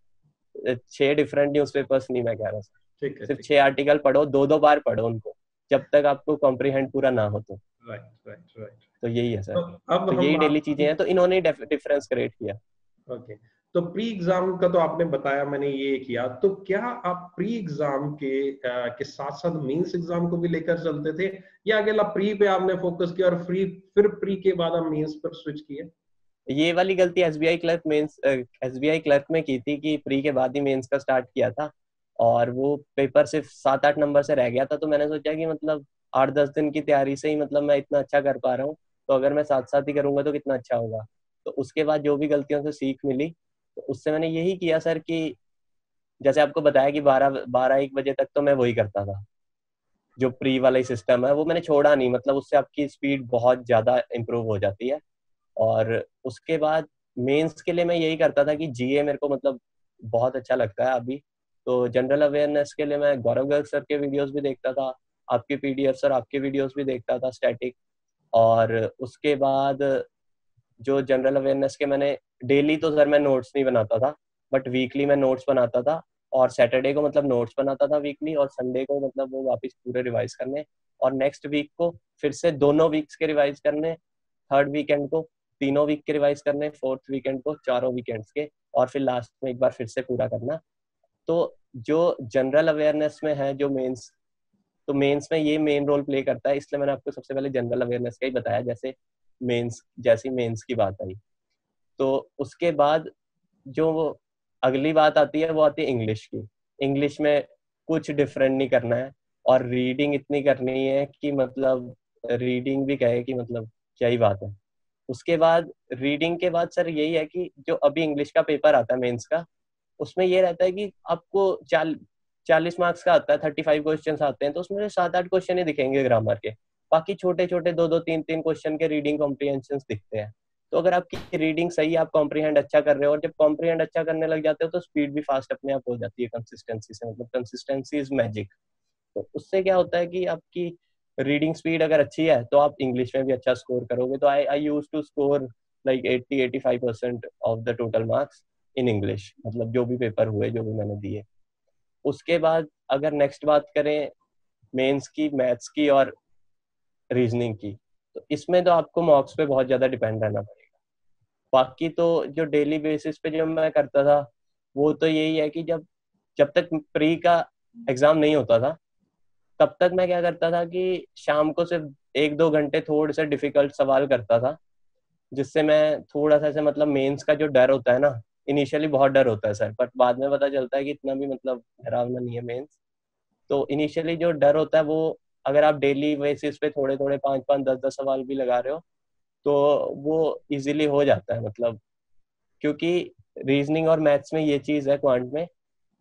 छह डिफरेंट न्यूज़पेपर्स नहीं मैं कह रहा हूँ। सिर्फ़ छह आर्टिकल पढ़ो दो दो बार पढ़ो उनको जब तक आपको कॉम्प्रीहेंड पूरा ना हो तो। राइट राइट राइट तो यही है सर तो अब तो यही डेली चीज़ें हैं तो इन्होंने डिफरेंस क्रिएट किया। ओके तो प्री एग्ज़ाम का तो आपने बताया मैंने ये किया। तो क्या आप प्री एग्ज़ाम के आ, के साथ साथ मेंस एग्ज़ाम को भी लेकर चलते थे? या अकेला प्री पे आपने फोकस किया और फ्री फिर प्री के बाद आप मेंस पर स्विच किए? ये वाली गलती SBI clerk mains SBI clerk में की थी कि प्री के बाद ही मेंस का स्टार्ट किया था और वो पेपर सिर्फ़ सात आठ नंबर से रह गया था। तो मैंने सोचा कि मतलब आठ दस दिन की तैयारी से ही मतलब मैं इतना अच्छा कर पा रहा हूँ। तो अगर मैं साथ साथ ही करूँगा तो कितना अच्छा होगा। तो उसके बाद जो भी गलतियों से सीख मिली तो उससे मैंने यही किया सर कि जैसे आपको बताया कि बारह बारह एक बजे तक तो मैं वही करता था। जो प्री वाला सिस्टम है, वो मैंने छोड़ा नहीं मतलब उससे आपकी स्पीड बहुत ज़्यादा इम्प्रूव हो जाती है। और उसके बाद मेंस के लिए मैं यही करता था कि जीए मेरे को मतलब बहुत अच्छा लगता है अभी। तो जनरल अवेयरनेस के लिए मैं गौरव गर्ग सर के वीडियोस भी देखता था, आपके पीडीएफ सर आपके वीडियोस भी देखता था स्टैटिक और उसके बाद जो जनरल अवेयरनेस के मैंने डेली तो सर मैं नोट्स नहीं बनाता था बट वीकली मैं नोट्स बनाता था और सैटरडे को मतलब नोट्स बनाता था वीकली और संडे को मतलब वो वापस पूरे रिवाइज करने और नेक्स्ट वीक को फिर से दोनों वीक्स के रिवाइज करने थर्ड वीकेंड को तीनों वीक के रिवाइज करने फोर्थ वीकेंड को चारों वीकेंड्स के और फिर लास्ट में एक बार फिर से पूरा करना। तो जो जनरल अवेयरनेस में है, जो मेंस तो मेंस में ये मेन रोल प्ले करता है, इसलिए मैंने आपको सबसे पहले जनरल अवेयरनेस का ही बताया, जैसे मेंस जैसी मेंस की बात आई। तो उसके बाद जो अगली बात आती है, वो आती है इंग्लिश की। इंग्लिश में कुछ डिफरेंट नहीं करना है और रीडिंग इतनी करनी है कि मतलब रीडिंग भी कहे कि मतलब क्या ही बात है। उसके बाद रीडिंग के बाद सर यही है कि जो अभी इंग्लिश का पेपर आता है मेंस का, उसमें ये रहता है कि आपको चाल, चालीस मार्क्स का आता है थर्टी फाइव क्वेश्चन आते हैं तो उसमें सात आठ क्वेश्चन ही दिखेंगे ग्रामर के। बाकी छोटे छोटे दो दो तीन तीन क्वेश्चन के रीडिंग कॉम्प्रीहेंशन दिखते हैं। तो अगर आपकी रीडिंग सही है आप कॉम्प्रीहेंड अच्छा कर रहे हो और जब कॉम्प्रीहेंड अच्छा करने लग जाते हो तो स्पीड भी फास्ट अपने आप हो जाती है कंसिस्टेंसी से मतलब कंसिस्टेंसी इज़ मैजिक तो उससे क्या होता है कि आपकी रीडिंग स्पीड अगर अच्छी है तो आप इंग्लिश में भी अच्छा स्कोर करोगे। तो I I use to score like eighty eighty five percent of the total marks in English मतलब जो भी पेपर हुए, जो भी मैंने दिए। उसके बाद अगर नेक्स्ट बात करें मेंस की मैथ्स की और रीजनिंग की तो इसमें तो आपको मॉक्स पे बहुत ज़्यादा डिपेंड रहना पड़ेगा। बाकी तो जो डेली बेसिस पे जो मैं करता था, वो तो यही है कि जब जब तक प्री का एग्ज़ाम नहीं होता था, तब तक मैं क्या करता था कि शाम को सिर्फ़ एक दो घंटे थोड़े से डिफ़िकल्ट सवाल करता था, जिससे मैं थोड़ा सा ऐसे मतलब मेंस का जो डर होता है ना इनिशियली बहुत डर होता है सर बट बाद में पता चलता है कि इतना भी मतलब डरावना नहीं है मेंस तो इनिशियली जो डर होता है वो अगर आप डेली बेसिस पे थोड़े थोड़े पाँच पाँच दस दस सवाल भी लगा रहे हो तो वो इजीली हो जाता है मतलब। क्योंकि रीजनिंग और मैथ्स में ये चीज़ है क्वांट में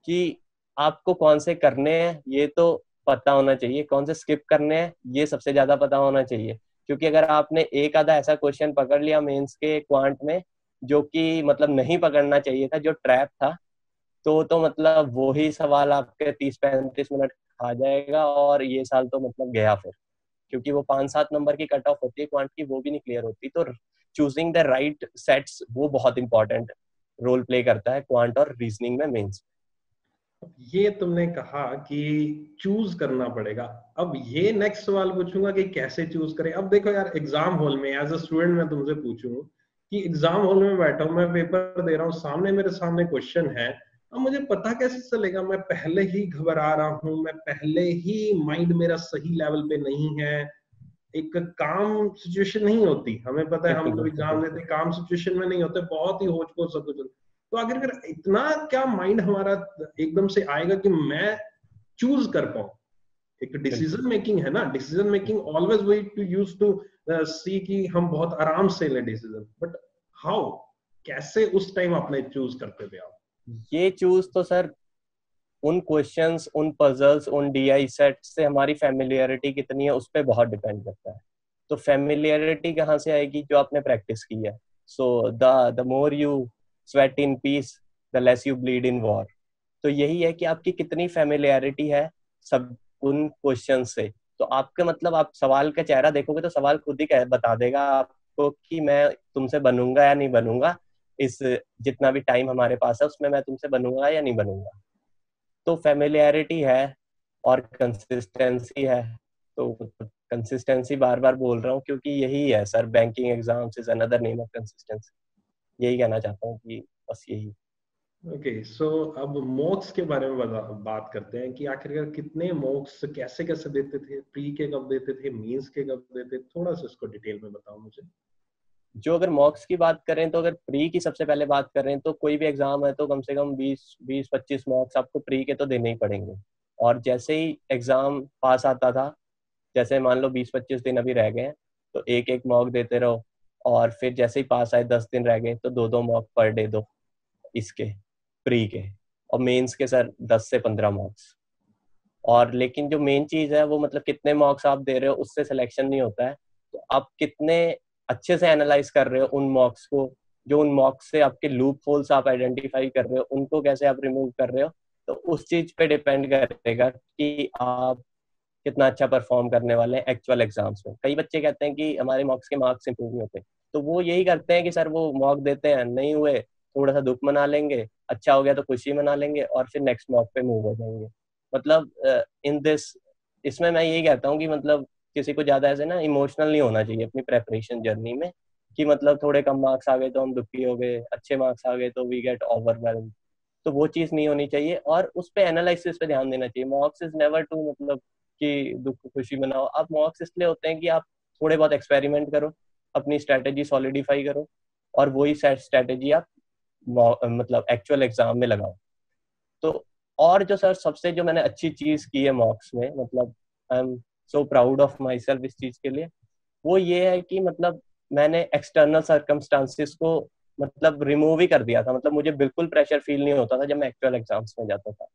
कि आपको कौन से करने हैं, ये तो पता होना चाहिए। कौन से स्किप करने हैं, ये सबसे ज़्यादा पता होना चाहिए। क्योंकि अगर आपने एक आधा ऐसा क्वेश्चन पकड़ लिया मेंस के क्वांट में, जो कि मतलब नहीं पकड़ना चाहिए था, जो ट्रैप था तो तो मतलब वही सवाल आपके तीस पैंतीस मिनट खा जाएगा और ये साल तो मतलब गया फिर। क्योंकि वो पाँच सात नंबर की कट ऑफ़ होती है क्वांट की वो भी नहीं क्लियर होती तो चूजिंग द राइट सेट्स वो बहुत इंपॉर्टेंट रोल प्ले करता है क्वांट और रीजनिंग में मेंस ये तुमने कहा कि चूज़ करना पड़ेगा। अब ये नेक्स्ट सवाल पूछूँगा कि कैसे चूज़ करें। अब देखो यार एग्ज़ाम हॉल में एज अ स्टूडेंट मैं तुमसे पूछूँगा कि एग्ज़ाम हॉल में बैठा हूँ, मैं पेपर दे रहा हूँ, सामने मेरे सामने क्वेश्चन है अब मुझे पता कैसे चलेगा? मैं पहले ही घबरा रहा हूँ मैं पहले ही माइंड मेरा सही लेवल पे नहीं है। एक काम सिचुएशन नहीं होती। हमें पता है हम लोग एग्ज़ाम देते काम सिचुएशन में नहीं होते बहुत ही होच पोच सब कुछ तो अगर इतना क्या माइंड हमारा एकदम से आएगा कि मैं चूज़ कर पाऊँ? एक डिसीज़न मेकिंग है ना? Decision making always we to use to see कि हम बहुत आराम से ले डिसीज़न बट हाउ कैसे उस टाइम आपने चूज़ करते थे आप? ये चूज़ तो सर उन क्वेश्चंस उन पजल्स उन डीआई सेट से हमारी फैमिलियरिटी कितनी है, उस पर बहुत डिपेंड करता है। तो फैमिलियरिटी कहाँ से आएगी? जो आपने प्रैक्टिस की है। So the the more you sweat in peace the less you bleed in war तो यही है कि आपकी कितनी फैमिलियरिटी है सब उन क्वेश्चन से। तो आपके मतलब आप सवाल का चेहरा देखोगे तो सवाल खुद ही कह, बता देगा आपको कि मैं तुमसे बनूँगा या नहीं बनूँगा। इस जितना भी टाइम हमारे पास है उसमें मैं तुमसे बनूँगा या नहीं बनूँगा? तो फेमिलियरिटी है और कंसिस्टेंसी है। तो कंसिस्टेंसी बार बार बोल रहा हूँ क्योंकि यही है sir banking exams is another name of consistency यही कहना चाहता हूँ कि बस यही ओके okay, सो so अब मॉक्स के बारे में बात करते हैं कि आखिरकार कितने मॉक्स कैसे कैसे देते थे प्री के कब देते थे मींस के कब देते थोड़ा सा इसको डिटेल में बताओ मुझे। जो अगर मॉक्स की बात करें तो अगर प्री की सबसे पहले बात करें तो कोई भी एग्ज़ाम है तो कम से कम 20 20 25 मॉक्स आपको प्री के तो देने ही पड़ेंगे। और जैसे ही एग्ज़ाम पास आता था, जैसे मान लो 20 25 दिन अभी रह गए हैं तो एक एक मॉक देते रहो, और फिर जैसे ही पास आए, दस दिन रह गए तो दो दो मॉक पर डे दो इसके प्री के। और मेंस के सर दस से पंद्रह मार्क्स और लेकिन जो मेन चीज़ है, वो मतलब कितने मार्क्स आप दे रहे हो, उससे सिलेक्शन नहीं होता है। तो आप कितने अच्छे से एनालाइज कर रहे हो उन मार्क्स को, जो उन मार्क्स से आपके लूप होल्स आप आइडेंटिफाई कर रहे हो, उनको कैसे आप रिमूव कर रहे हो तो उस चीज़ पे डिपेंड करेगा कि आप कितना अच्छा परफॉर्म करने वाले हैं एक्चुअल एग्ज़ाम्स में। कई बच्चे कहते हैं कि हमारे मॉक्स के मार्क्स इंप्रूव नहीं होते। तो वो यही करते हैं कि सर वो मॉक देते हैं, नहीं हुए थोड़ा सा दुख मना लेंगे अच्छा हो गया तो खुशी मना लेंगे और फिर नेक्स्ट मॉक पे मूव हो जाएँगे। मतलब इन दिस इसमें मैं यही कहता हूँ कि मतलब किसी को ज़्यादा ऐसे ना इमोशनल नहीं होना चाहिए अपनी प्रेपरेशन जर्नी में, कि मतलब थोड़े कम मार्क्स आ गए तो हम दुखी हो गए, अच्छे मार्क्स आ गए तो वी गेट ओवरवेल्म तो वो चीज़ नहीं होनी चाहिए और उस पर एनालिसिस पे ध्यान देना चाहिए। मॉक्स इज़ नेवर टू मतलब कि दुख, खुशी मनाओ। आप मॉक्स इसलिए होते हैं कि आप थोड़े बहुत एक्सपेरिमेंट करो, अपनी स्ट्रेटेजी सॉलिडिफाई करो और वही स्ट्रेटेजी आप मतलब एक्चुअल एग्ज़ाम में लगाओ। तो और जो सर, सबसे जो मैंने अच्छी चीज़ की है मॉक्स में मतलब I am so proud of myself इस चीज़ के लिए। वो ये है कि मतलब मैंने एक्सटर्नल सर्कमस्टांसिस को मतलब रिमूव ही कर दिया था। मतलब मुझे बिल्कुल प्रेशर फील नहीं होता था जब मैं एक्चुअल एग्ज़ाम्स में जाता था।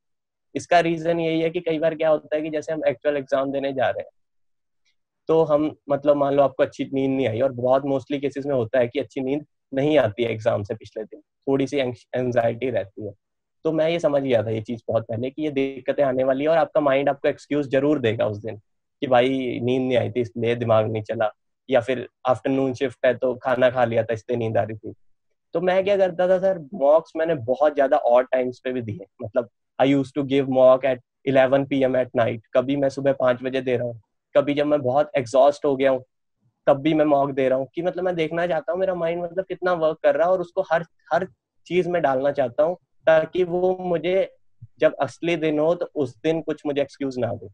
इसका रीजन यही है कि कई बार क्या होता है कि जैसे हम एक्चुअल एग्ज़ाम देने जा रहे हैं तो हम मतलब मान लो आपको अच्छी नींद नहीं आई और बहुत मोस्टली केसेस में होता है कि अच्छी नींद नहीं आती है एग्ज़ाम से पिछले दिन। थोड़ी सी एंजाइटी रहती है। तो मैं ये समझ गया था ये चीज़ बहुत पहले कि ये दिक्कतें आने वाली है और आपका माइंड आपको एक्सक्यूज ज़रूर देगा उस दिन। कि भाई नींद नहीं आई थी, इसलिए दिमाग नहीं चला। या फिर आफ्टरनून शिफ्ट है तो खाना खा लिया था, इसलिए नींद आ रही थी। तो मैं क्या करता था सर मॉक्स मैंने बहुत ज़्यादा और टाइम्स पे भी दिए। मतलब I use to give mock at eleven P M at night कभी मैं सुबह पाँच बजे दे रहा हूँ, कभी जब मैं बहुत एग्जॉस्ट हो गया हूँ, तब भी मैं मॉक दे रहा हूँ। कि मतलब मैं देखना चाहता हूँ, मेरा माइंड मतलब कितना वर्क कर रहा है और उसको हर हर चीज़ में डालना चाहता हूँ, ताकि वो मुझे जब असली दिन हो तो उस दिन कुछ मुझे एक्सक्यूज ना दे।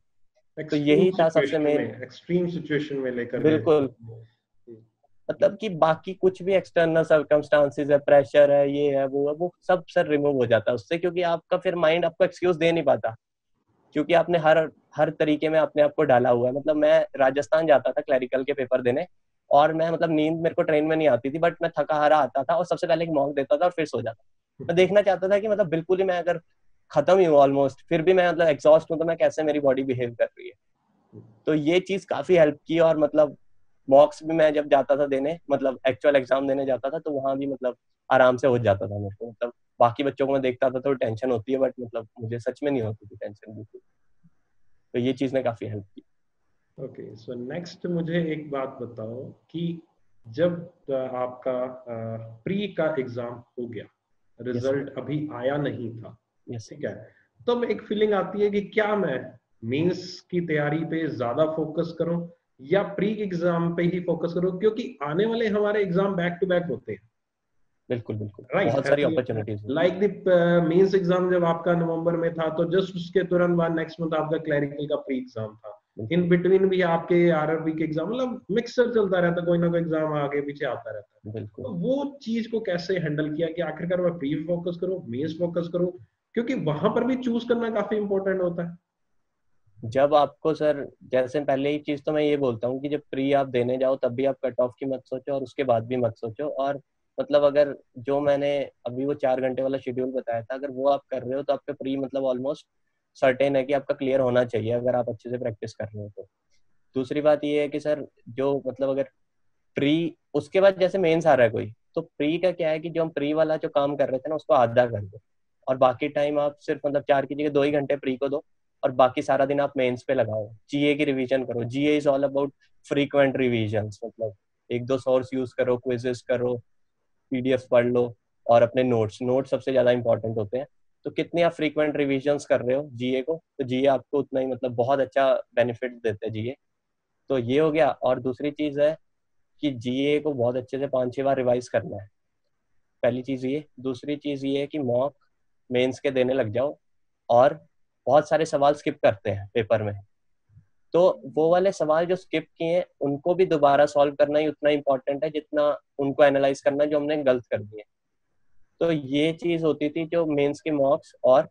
तो यही था सबसे मेन एक्सट्रीम सिचुएशन में लेकर बिल्कुल। मतलब कि बाकी कुछ भी एक्सटर्नल सर्कमस्टांसेस है प्रेशर है ये है वो है वो सब सर रिमूव हो जाता है उससे क्योंकि आपका फिर माइंड आपको एक्सक्यूज दे नहीं पाता। क्योंकि आपने हर हर तरीके में अपने आप को डाला हुआ है। मतलब मैं राजस्थान जाता था क्लैरिकल के पेपर देने और मैं मतलब नींद मेरे को ट्रेन में नहीं आती थी बट मैं थका हारा आता था और सबसे पहले एक मॉक देता था और फिर सो जाता। मैं देखना चाहता था कि मतलब बिल्कुल ही मैं अगर खत्म ही हूँ ऑलमोस्ट फिर भी मैं मतलब एग्जॉस्ट हूँ तो मैं कैसे मेरी बॉडी बिहेव कर रही है? तो ये चीज़ काफ़ी हेल्प की और मतलब मॉक्स भी मैं जब जाता था देने मतलब एक्चुअल एग्ज़ाम देने जाता था तो वहाँ भी मतलब आराम से हो जाता था मेरे को मतलब बाकी बच्चों को मैं देखता था तो टेंशन होती है बट मतलब मुझे सच में नहीं होती थी टेंशन बिल्कुल। तो ये चीज़ ने काफ़ी हेल्प की। ओके सो नेक्स्ट मुझे एक बात बताओ कि जब आपका प्री का एग्ज़ाम हो गया रिज़ल्ट yes, अभी आया नहीं था yes, ठीक है। तो एक फीलिंग आती है कि क्या मैं मेंस की तैयारी पे ज़्यादा फोकस करूँ या प्री एग्ज़ाम पे ही फोकस करूँ? क्योंकि आने वाले हमारे एग्ज़ाम बैक टू बैक होते हैं। बिल्कुल बिल्कुल। Right, बहुत सारी opportunities like the mains exam जब आपका नवंबर में था तो जस्ट उसके तुरंत बाद नेक्स्ट मंथ आपका क्लैरिकल का प्री एग्ज़ाम था इन बिटवीन भी आपके आरआरबी के एग्ज़ाम मतलब मिक्सर चलता रहता कोई ना कोई एग्ज़ाम आगे पीछे आता रहता। है तो वो चीज़ को कैसे हैंडल किया कि आखिरकार मैं प्री फोकस करूँ मेंस फोकस करूँ क्योंकि वहाँ पर भी चूज़ करना काफ़ी इंपॉर्टेंट होता है। जब आपको सर, जैसे पहले ही चीज़ तो मैं ये बोलता हूँ कि जब प्री आप देने जाओ, तब भी आप कट ऑफ़ की मत सोचो और उसके बाद भी मत सोचो। और मतलब अगर जो मैंने अभी वो चार घंटे वाला शेड्यूल बताया था, अगर वो आप कर रहे हो तो आपका प्री मतलब ऑलमोस्ट सर्टेन है कि आपका क्लियर होना चाहिए अगर आप अच्छे से प्रैक्टिस कर रहे हो तो। दूसरी बात ये है कि सर, जो मतलब अगर प्री उसके बाद जैसे मेन्स आ रहा है कोई तो प्री का क्या है कि जो हम प्री वाला जो काम कर रहे थे ना, उसको आधा कर दो। और बाकी टाइम आप सिर्फ़ मतलब चार की जगह दो ही घंटे प्री को दो और बाकी सारा दिन आप मेंस पे लगाओ। जीए की रिवीजन करो। GA is all about frequent revision मतलब एक दो सोर्स यूज़ करो क्विजेस करो पीडीएफ पढ़ लो और अपने नोट्स नोट्स सबसे ज़्यादा इंपॉर्टेंट होते हैं। तो कितने आप फ्रीक्वेंट रिविजन कर रहे हो जीए को? तो जीए आपको उतना ही मतलब बहुत अच्छा बेनिफिट देते हैं जीए तो ये हो गया। और दूसरी चीज़ है कि जीए को बहुत अच्छे से पाँच छह बार रिवाइज करना है। पहली चीज़ ये। दूसरी चीज़ ये है कि मॉक मेंस के देने लग जाओ और बहुत सारे सवाल स्किप करते हैं पेपर में। तो वो वाले सवाल जो स्किप किए हैं, उनको भी दोबारा सॉल्व करना ही उतना इम्पोर्टेंट है जितना उनको एनालाइज करना जो हमने गलत कर दिए। तो ये चीज़ होती थी जो मेंस के मॉक्स और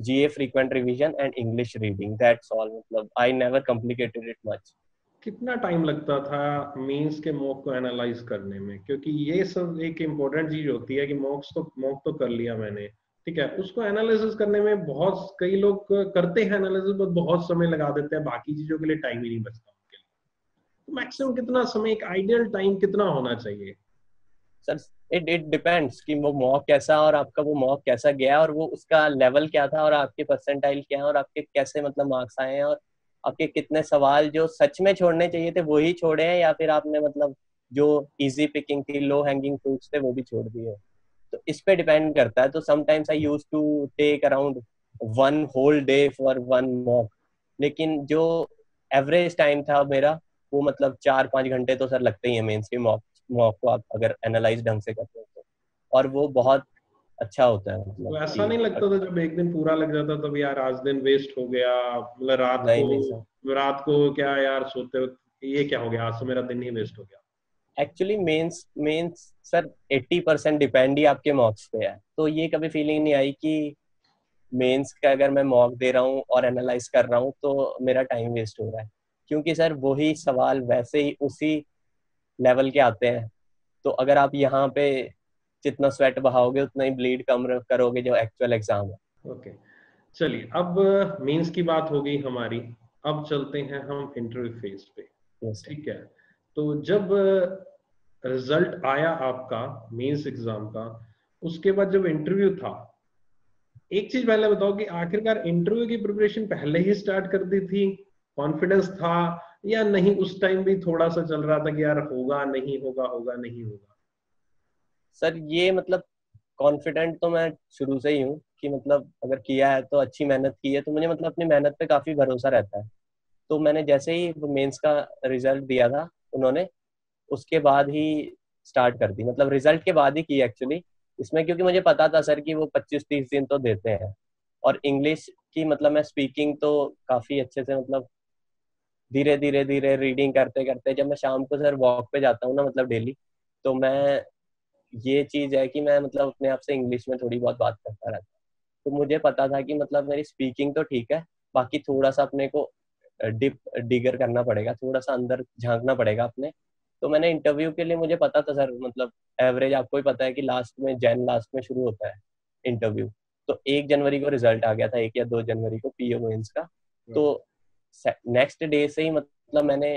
GA frequent revision and English reading that's all मतलब I never complicated it much कितना टाइम लगता था मीन्स के मॉक को एनालाइज करने में? क्योंकि ये सब एक इम्पोर्टेंट चीज़ होती है कि मॉक्स तो मॉक तो कर लिया मैंने। ठीक है, उसको एनालिसिस करने में बहुत कई लोग करते हैं एनालिसिस बट बहुत समय लगा देते हैं, बाकी चीज़ों के लिए टाइम ही नहीं बचता उनके लिए। तो मैक्सिमम कितना समय, एक आइडियल टाइम कितना होना चाहिए? सर इट इट डिपेंड्स कि वो मॉक कैसा और आपका वो मॉक कैसा गया और वो उसका लेवल क्या था और आपके परसेंटाइल क्या है और आपके कैसे मतलब मार्क्स आए हैं और आपके कितने सवाल जो सच में छोड़ने चाहिए थे, वही छोड़े हैं या फिर आपने मतलब जो इजी पिकिंग थी लो हैंगिंग फ्रूट्स थे, वो भी छोड़ दिए तो इस पे डिपेंड करता है। तो sometimes I use to take around one whole day for one mock लेकिन जो एवरेज टाइम था मेरा वो मतलब चार पाँच घंटे तो सर लगते ही है मेन्स के मॉक मॉक को आप अगर एनालाइज ढंग से करते हो तो। और वो बहुत अच्छा होता है मतलब तो ऐसा नहीं लगता था जब एक दिन पूरा लग जाता तब यार आज दिन वेस्ट हो गया मतलब रात नहीं, को नहीं रात को क्या यार सोते हो ये क्या हो गया आज तो मेरा दिन ही वेस्ट हो गया। Actually mains mains sir 80 percent depend ही आपके मॉक्स पे है। तो ये कभी फीलिंग नहीं आई कि मेंस का अगर मैं मॉक दे रहा हूँ और एनालाइज कर रहा हूँ तो मेरा टाइम वेस्ट हो रहा है। क्योंकि सर वही सवाल वैसे ही उसी लेवल के आते हैं। तो अगर आप यहाँ पे जितना स्वेट बहाओगे उतना ही ब्लीड कम करोगे जो एक्चुअल एग्ज़ाम है। ओके चलिए अब मेंस की बात हो गई हमारी। अब चलते हैं हम इंटरव्यू फ़ेज़ पे। ठीक है? तो जब रिज़ल्ट आया आपका, मेंस एग्ज़ाम का, उसके बाद जब इंटरव्यू था, एक चीज़ पहले बताओ कि आखिरकार इंटरव्यू की प्रिपरेशन पहले ही स्टार्ट कर दी थी कॉन्फिडेंस था, या नहीं, उस टाइम भी थोड़ा सा चल रहा था कि यार होगा, नहीं होगा होगा, नहीं होगा? सर, ये मतलब कॉन्फिडेंट तो मैं शुरू से ही हूँ कि मतलब अगर किया है तो अच्छी मेहनत की है तो मुझे मतलब अपनी मेहनत पे काफ़ी भरोसा रहता है। तो मैंने जैसे ही मेंस का रिज़ल्ट दिया था, उन्होंने उसके बाद ही स्टार्ट कर दी। मतलब रिज़ल्ट के बाद ही की एक्चुअली इसमें क्योंकि मुझे पता था सर कि वो 25-30 दिन तो देते हैं। और इंग्लिश की मतलब मैं स्पीकिंग तो काफ़ी अच्छे से मतलब धीरे धीरे धीरे रीडिंग करते करते जब मैं शाम को सर वॉक पे जाता हूँ ना मतलब डेली तो मैं ये चीज़ है कि मैं मतलब अपने आप से इंग्लिश में थोड़ी बहुत बात करता रहता तो मुझे पता था कि मतलब मेरी स्पीकिंग तो ठीक है, बाकी थोड़ा सा अपने को डिप डिगर करना पड़ेगा, थोड़ा सा अंदर झांकना पड़ेगा अपने। तो मैंने इंटरव्यू के लिए मुझे पता था सर मतलब एवरेज आपको ही पता है कि लास्ट में जैन लास्ट में शुरू होता है इंटरव्यू तो एक जनवरी को रिज़ल्ट आ गया था एक या दो जनवरी को पीओ मेंस का। तो नेक्स्ट डे से ही मतलब मैंने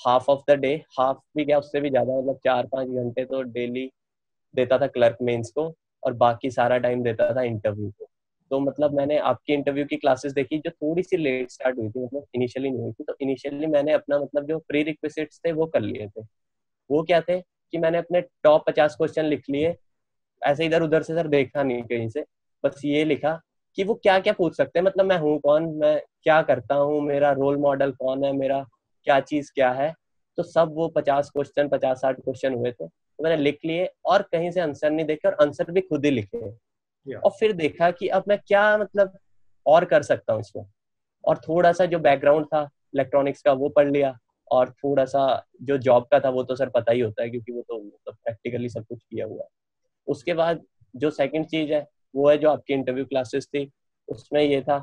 half of the day half भी क्या उससे भी ज़्यादा मतलब चार पाँच घंटे तो डेली देता था क्लर्क मेंस को और बाकी सारा टाइम देता था इंटरव्यू को। तो मतलब मैंने आपकी इंटरव्यू की क्लासेस देखी जो थोड़ी सी लेट स्टार्ट हुई थी मतलब इनिशियली नहीं हुई थी तो इनिशियली मैंने अपना मतलब जो प्री रिक्वेसिट्स थे वो कर लिए थे। वो क्या थे कि मैंने अपने टॉप पचास क्वेश्चन लिख लिए, ऐसे इधर उधर से सर देखा नहीं कहीं से, बस ये लिखा कि वो क्या क्या पूछ सकते हैं मतलब मैं हूँ कौन, मैं क्या करता हूँ, मेरा रोल मॉडल कौन है, मेरा क्या चीज़ क्या है? तो सब वो पचास क्वेश्चन पचास साठ क्वेश्चन हुए थे तो मैंने लिख लिए और कहीं से आंसर नहीं देखे और आंसर भी खुद ही लिखे। Yeah. और फिर देखा कि अब मैं क्या मतलब और कर सकता हूँ इसमें। और थोड़ा सा जो बैकग्राउंड था इलेक्ट्रॉनिक्स का वो पढ़ लिया और थोड़ा सा जो जॉब का था वो तो सर पता ही होता है क्योंकि वो तो मतलब प्रैक्टिकली सब कुछ किया हुआ है। उसके बाद जो सेकंड चीज़ है, वो है जो आपकी इंटरव्यू क्लासेस थी, उसमें ये था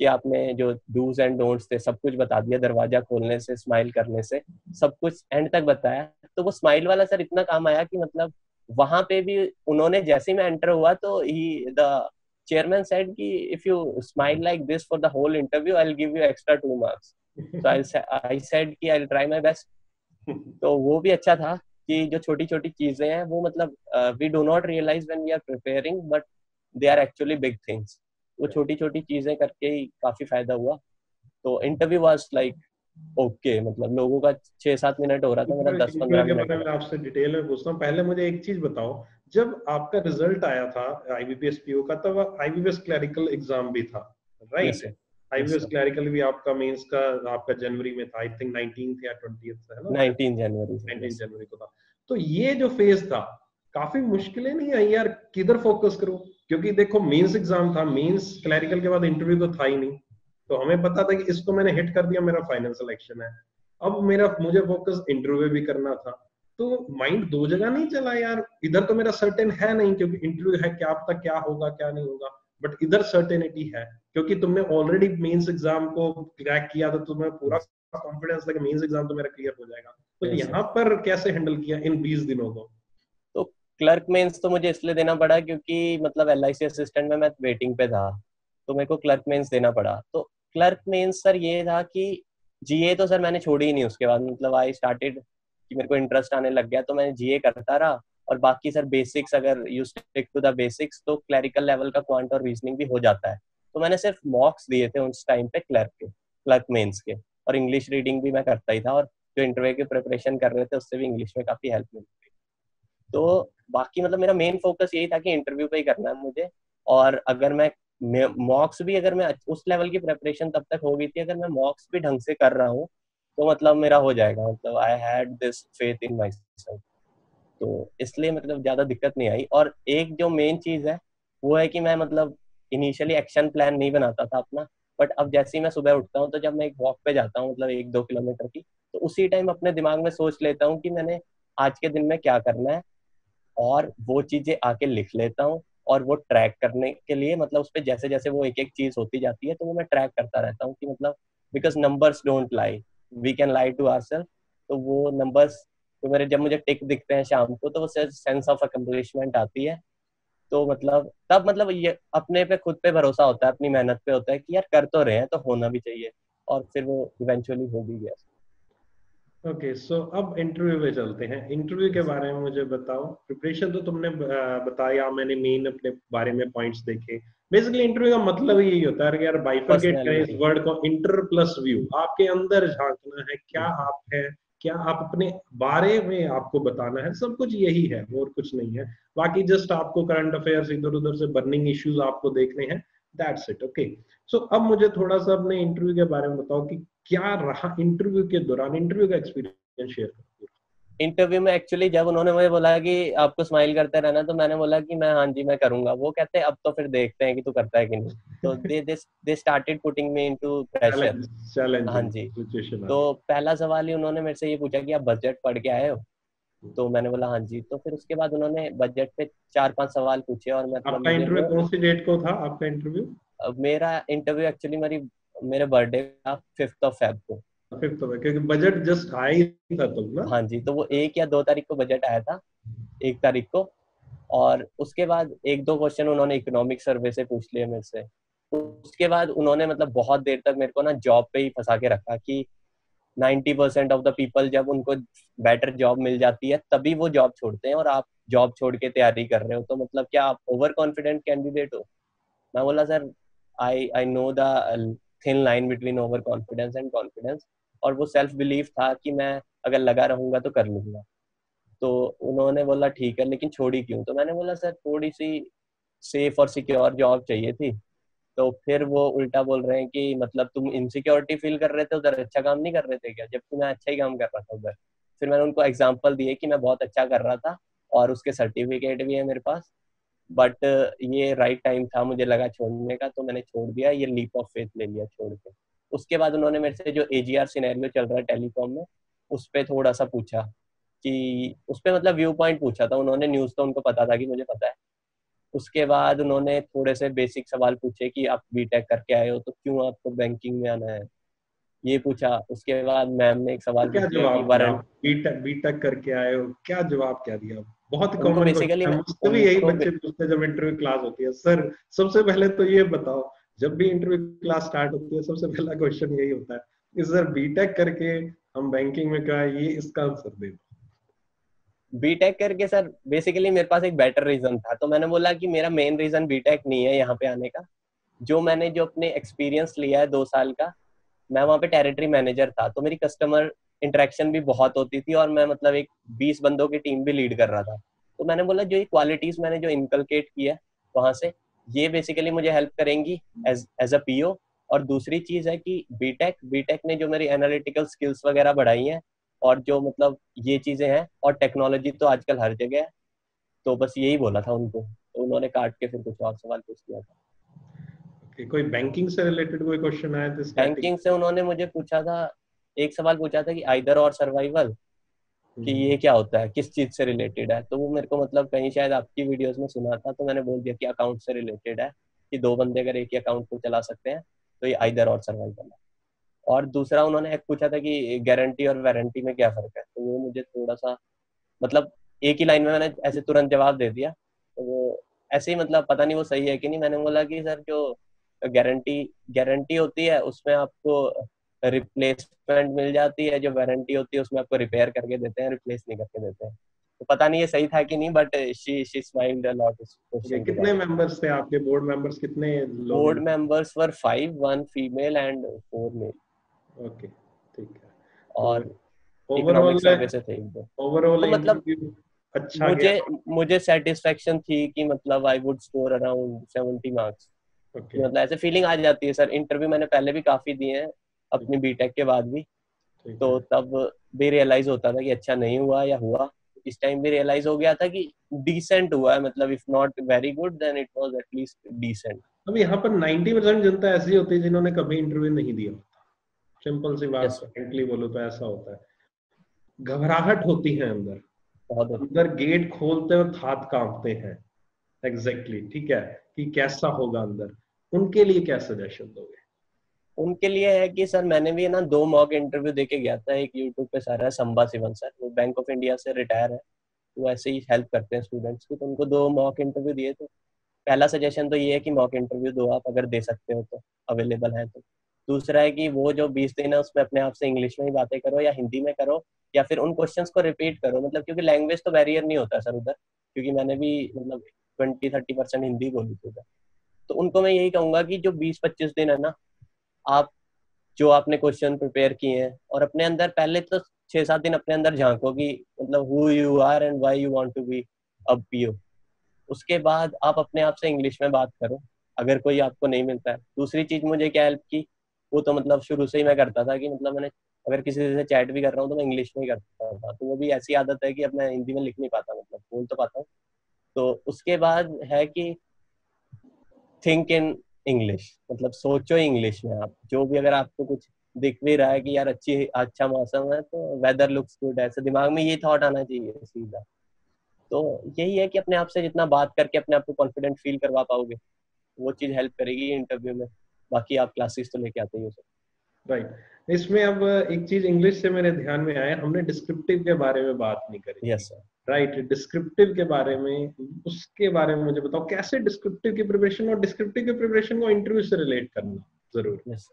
कि आपने जो डूज एंड डोंट्स थे, सब कुछ बता दिया दरवाज़ा खोलने से स्माइल करने से, सब कुछ एंड तक बताया। तो वो स्माइल वाला सर इतना काम आया कि मतलब वहाँ पे भी उन्होंने जैसे मैं एंटर हुआ तो ही द चेयरमैन सेड कि if you smile like this for the whole interview I will give you extra two marks तो आई आई सेड कि I will try my best तो वो भी अच्छा था कि जो छोटी छोटी चीज़ें हैं वो मतलब we do not realize when we are preparing but they are actually big things वो छोटी छोटी चीज़ें करके ही काफ़ी फ़ायदा हुआ। तो इंटरव्यू वाज लाइक ओके मतलब लोगों का छह सात मिनट हो रहा था मेरा दस पंद्रह मिनट। मैं आपसे डिटेल में पूछता हूँ पहले मुझे एक चीज़ बताओ जब आपका रिज़ल्ट आया था आईबीपीएस पीओ का तब आईबीपीएस क्लरिकल एग्ज़ाम भी था राइट आईबीएस क्लरिकल भी आपका मेंस का आपका जनवरी में था आई थिंक 19th या 20th है ना? 19 जनवरी 19 जनवरी को था। तो ये जो फ़ेज़ था काफ़ी मुश्किलें नहीं आई यार किधर फोकस करूँ? क्योंकि देखो मेंस एग्ज़ाम था मेंस क्लरिकल के बाद इंटरव्यू तो था ही नहीं। तो हमें पता था कि इसको मैंने हिट कर दिया मेरा फाइनल सिलेक्शन है। अब मेरा मुझे फोकस इंटरव्यू भी करना था। तो माइंड दो जगह नहीं चला यार। इधर तो मेरा सर्टेन है नहीं क्योंकि इंटरव्यू है क्या तक क्या होगा क्या नहीं होगा। बट इधर सर्टेनिटी है क्योंकि तुमने ऑलरेडी मेंस एग्ज़ाम को क्रैक किया था तुम्हें पूरा कॉन्फिडेंस था कि मेंस एग्ज़ाम तो मेरा क्लियर हो जाएगा। तो यहाँ पर कैसे हैंडल किया इन 20 दिनों को? तो क्लर्क मेंस तो मुझे इसलिए देना पड़ा क्योंकि मतलब एल असिस्टेंट में मैं वेटिंग पे था तो मेरे को क्लर्क मेंस देना पड़ा। तो क्लर्क मेंस सर ये था कि जीए तो सर मैंने छोड़ी ही नहीं उसके बाद। मतलब आई स्टार्टेड कि मेरे को इंटरेस्ट आने लग गया तो मैंने जीए करता रहा। और बाकी सर बेसिक्स अगर you stick to the basics तो क्लरिकल लेवल का क्वांट और रीजनिंग भी हो जाता है। तो मैंने सिर्फ़ मॉक्स दिए थे उस टाइम पे क्लर्क के क्लर्क मेंस के। और इंग्लिश रीडिंग भी मैं करता ही था और जो इंटरव्यू की प्रिपरेशन कर रहे थे, उससे भी इंग्लिश में काफ़ी हेल्प मिल। गई तो बाकी मतलब मेरा मेन फोकस यही था कि इंटरव्यू पे ही करना है मुझे। और अगर मैं मॉक्स भी अगर मैं उस लेवल की प्रेपरेशन तब तक हो गई थी, अगर मैं मॉक्स भी ढंग से कर रहा हूँ तो मतलब मेरा हो जाएगा मतलब I had this faith in my तो इसलिए मतलब ज़्यादा दिक्कत नहीं आई। और एक जो मेन चीज़ है, वो है कि मैं मतलब इनिशियली एक्शन प्लान नहीं बनाता था अपना बट अब जैसे ही मैं सुबह उठता हूँ तो जब मैं एक वॉक पे जाता हूँ मतलब एक दो किलोमीटर की तो उसी टाइम अपने दिमाग में सोच लेता हूँ कि मैंने आज के दिन में क्या करना है, और वो चीज़ें आके लिख लेता हूँ। और वो ट्रैक करने के लिए मतलब उस पर जैसे जैसे वो एक एक चीज़ होती जाती है तो वो मैं ट्रैक करता रहता हूँ कि मतलब because numbers don't lie we can lie to our self तो वो नंबर्स तो मेरे जब मुझे टिक दिखते हैं शाम को तो वो सेंस ऑफ़ अकम्पलिशमेंट आती है। तो मतलब तब मतलब ये अपने पे, खुद पे भरोसा होता है, अपनी मेहनत पे होता है कि यार कर तो रहे हैं तो होना भी चाहिए। और फिर वो इवेंचुअली हो भी गया। ओके सो अब इंटरव्यू पे चलते हैं। इंटरव्यू के बारे में मुझे बताओ। प्रिपरेशन तो तुमने बताया मैंने मेन अपने बारे में पॉइंट्स देखे। बेसिकली इंटरव्यू का मतलब यही होता है यार बाइफरकेट करें इस वर्ड को इंटर प्लस व्यू आपके अंदर झांकना है क्या आप है क्या आप अपने बारे में आपको बताना है सब कुछ यही है और कुछ नहीं है। बाकी जस्ट आपको करंट अफेयर्स इधर उधर से बर्निंग इश्यूज़ आपको देखने हैं। दैट्स इट ओके सो अब मुझे थोड़ा सा अपने इंटरव्यू के बारे में बताओ कि क्या रहा इंटरव्यू के दौरान? इंटरव्यू का एक्सपीरियंस शेयर करो। इंटरव्यू में एक्चुअली जब उन्होंने मुझे बोला कि आपको स्माइल करते रहना तो मैंने बोला कि मैं हाँ जी मैं करूँगा। वो कहते हैं अब तो फिर देखते हैं कि तू करता है कि नहीं। तो they they started putting me into pressure हाँ जी। तो पहला सवाल ही उन्होंने मेरे से ये पूछा कि आप बजट पढ़ के आए हो? तो मैंने बोला हाँ जी। तो फिर उसके बाद उन्होंने बजट पे चार पाँच सवाल पूछे और मैं आपका इंटरव्यू कौन सी डेट को था आपका इंटरव्यू मेरा इंटरव्यू एक्चुअली मेरी मेरे बर्थडे का फिफ्थ ऑफ़ फेब को। फिफ्थ ऑफ़ क्योंकि बजट जस्ट आया था तब ना? हाँ जी तो वो एक या दो तारीख को बजट आया था एक तारीख को। और उसके बाद एक दो क्वेश्चन उन्होंने इकोनॉमिक सर्वे से पूछ लिए मेरे से। उसके बाद उन्होंने मतलब बहुत देर तक मेरे को ना जॉब पे ही फंसा के रखा कि 90 परसेंट ऑफ़ द पीपल जब उनको बेटर जॉब मिल जाती है तभी वो जॉब छोड़ते हैं और आप जॉब छोड़ के तैयारी कर रहे हो। तो मतलब क्या आप ओवर कॉन्फिडेंट कैंडिडेट हो? मैं बोला sir I I know the thin line between over confidence and confidence और वो सेल्फ बिलीव था कि मैं अगर लगा रहूँगा तो कर लूँगा। तो उन्होंने बोला, ठीक है, लेकिन छोड़ी क्यों? तो मैंने बोला, सर थोड़ी सी सेफ़ और सिक्योर जॉब चाहिए थी। तो फिर वो उल्टा बोल रहे हैं कि मतलब तुम इनसिक्योरिटी फील कर रहे थे, उधर अच्छा काम नहीं कर रहे थे क्या? जबकि मैं अच्छा ही काम कर रहा था उधर। फिर मैंने उनको एग्ज़ाम्पल दिए कि मैं बहुत अच्छा कर रहा था और उसके सर्टिफिकेट भी है मेरे पास। बट ये राइट टाइम था मुझे लगा छोड़ने का तो मैंने छोड़ दिया ये लीप ऑफ़ फेथ ले लिया छोड़ के। उसके बाद उन्होंने मेरे से जो ए जी आर सिनेरियो चल रहा है टेलीकॉम में उस पर थोड़ा सा पूछा कि उस पर मतलब व्यू पॉइंट पूछा था। उन्होंने न्यूज़ तो उनको पता था कि मुझे पता है। उसके बाद उन्होंने थोड़े से बेसिक सवाल पूछे कि आप बीटेक करके आए हो तो क्यों आपको बैंकिंग में आना है? ये पूछा। उसके बाद मैम ने एक सवाल क्या जवाब बीटेक बीटेक करके आए हो क्या जवाब क्या दिया बहुत कॉमन मुझसे भी यही बच्चे पूछते हैं जब इंटरव्यू क्लास होती है। सर सबसे पहले तो ये बताओ जब भी इंटरव्यू क्लास स्टार्ट होती है सबसे पहला क्वेश्चन यही होता है कि सर बीटेक करके हम बैंकिंग में क्या ये इसका आंसर दे दो। बीटेक करके सर बेसिकली मेरे पास एक बेटर रीजन था। तो मैंने बोला कि मेरा मेन रीजन बीटेक नहीं है यहाँ पे आने का। जो मैंने जो अपने एक्सपीरियंस लिया है दो साल का मैं वहाँ पे टेरिटरी मैनेजर था। तो मेरी कस्टमर इंटरेक्शन भी बहुत होती थी और मैं मतलब एक बीस बंदों की टीम भी लीड कर रहा था। तो मैंने बोला जो ये क्वालिटीज मैंने जो इनकलकेट किया वहाँ से ये बेसिकली मुझे हेल्प करेंगी एज एज अ पीओ और दूसरी चीज़ है कि बीटेक बीटेक ने जो मेरी एनालिटिकल स्किल्स वगैरह बढ़ाई हैं और जो मतलब ये चीज़ें हैं और टेक्नोलॉजी तो आजकल हर जगह है तो बस यही बोला था उनको। तो उन्होंने काट के फिर कुछ और सवाल पूछ लिया था। Okay, कोई बैंकिंग से रिलेटेड कोई क्वेश्चन आया था बैंकिंग से उन्होंने मुझे पूछा था एक सवाल पूछा था कि आइदर और सर्वाइवल कि ये क्या होता है? किस चीज़ से रिलेटेड है? तो वो मेरे को मतलब कहीं शायद आपकी वीडियोस में सुना था तो मैंने बोल दिया कि अकाउंट से रिलेटेड है कि दो बंदे अगर एक ही अकाउंट को चला सकते हैं तो ये आइदर और सर्वाइवल है। और दूसरा उन्होंने एक पूछा था कि गारंटी और वारंटी में क्या फ़र्क है? तो वो मुझे थोड़ा सा मतलब एक ही लाइन में मैंने ऐसे तुरंत जवाब दे दिया। तो वो ऐसे ही मतलब पता नहीं वो सही है कि नहीं। मैंने बोला कि सर जो गारंटी गारंटी होती है उसमें आपको रिप्लेसमेंट मिल जाती है जो वारंटी होती है उसमें आपको रिपेयर करके देते हैं रिप्लेस नहीं करके देते हैं। तो पता नहीं ये सही था कि नहीं but she she smiled a lot कितने मेंबर्स थे आपके? बोर्ड मेंबर्स कितने लोग board members were five one female and four male okay ठीक है। और ओवरऑल ओवरऑल तो मतलब अच्छा मुझे मुझे सेटिस्फेक्शन थी कि मतलब I would score around 70 marks okay. मतलब ऐसे फीलिंग आ जाती है सर इंटरव्यू मैंने पहले भी काफ़ी दिए हैं। अपनी बीटेक के बाद भी। तो तब भी रियलाइज़ होता था कि अच्छा नहीं हुआ या हुआ। इस टाइम भी रियलाइज़ हो गया था कि डिसेंट हुआ है मतलब if not very good then it was at least decent अब यहाँ पर 90% जनता ऐसी होती है जिन्होंने कभी इंटरव्यू नहीं दिया सिंपल सी बात फ्रेंकली yes, बोलो तो ऐसा होता है। घबराहट होती है अंदर। बहुत अंदर गेट खोलते वक्त हाथ कांपते हैं। एग्जैक्टली exactly, ठीक है? कि कैसा होगा अंदर? उनके लिए क्या सजेशन दोगे? उनके लिए है कि सर, मैंने भी ना दो मॉक इंटरव्यू देके गया था, एक यूट्यूब पे सर है संभा सिवन सर, वो बैंक ऑफ़ इंडिया से रिटायर है। वो ऐसे ही हेल्प करते हैं स्टूडेंट्स की तो उनको दो मॉक इंटरव्यू दिए थे। पहला सजेशन तो ये है कि मॉक इंटरव्यू दो आप अगर दे सकते हो तो अवेलेबल है तो। दूसरा है कि वो जो बीस दिन है, उसमें अपने आप से इंग्लिश में ही बातें करो या हिंदी में करो, या फिर उन क्वेश्चन को रिपीट करो। मतलब क्योंकि लैंग्वेज तो बैरियर नहीं होता सर उधर, क्योंकि मैंने भी मतलब ट्वेंटी थर्टी परसेंट हिंदी बोली थी उधर। तो उनको मैं यही कहूँगा कि जो बीस, पच्चीस दिन है ना आप जो आपने क्वेश्चन प्रिपेयर किए हैं और अपने अंदर पहले तो छह सात दिन अपने अंदर झांको कि मतलब who you are and why you want to be a PO उसके बाद आप अपने आप से इंग्लिश में बात करो। अगर कोई आपको नहीं मिलता है। दूसरी चीज़ मुझे क्या हेल्प की? वो तो मतलब शुरू से ही मैं करता था कि मतलब मैंने अगर किसी से चैट भी कर रहा हूँ तो मैं इंग्लिश में ही करता था। तो वो भी ऐसी आदत है कि अब मैं हिंदी में लिख नहीं पाता मतलब बोल तो पाता हूँ। तो उसके बाद है कि थिंक इन इंग्लिश मतलब सोचो इंग्लिश में आप। जो भी अगर आपको कुछ दिख भी रहा है कि यार अच्छी अच्छा मौसम है तो वेदर लुक्स गुड ऐसे दिमाग में ये थॉट आना चाहिए सीधा। तो यही है कि अपने आप से जितना बात करके अपने आप को कॉन्फिडेंट फील करवा पाओगे वो चीज़ हेल्प करेगी इंटरव्यू में। बाकी आप क्लासेस तो लेके आते ही हो सर राइट इसमें अब एक चीज़ इंग्लिश से मेरे ध्यान में आया हमने डिस्क्रिप्टिव के बारे में बात नहीं करी। Yes sir right right, descriptive के बारे में उसके बारे में मुझे बताओ कैसे डिस्क्रिप्टिव की प्रिपरेशन और डिस्क्रिप्टिव की प्रिपरेशन को इंटरव्यू से रिलेट करना ज़रूर। यस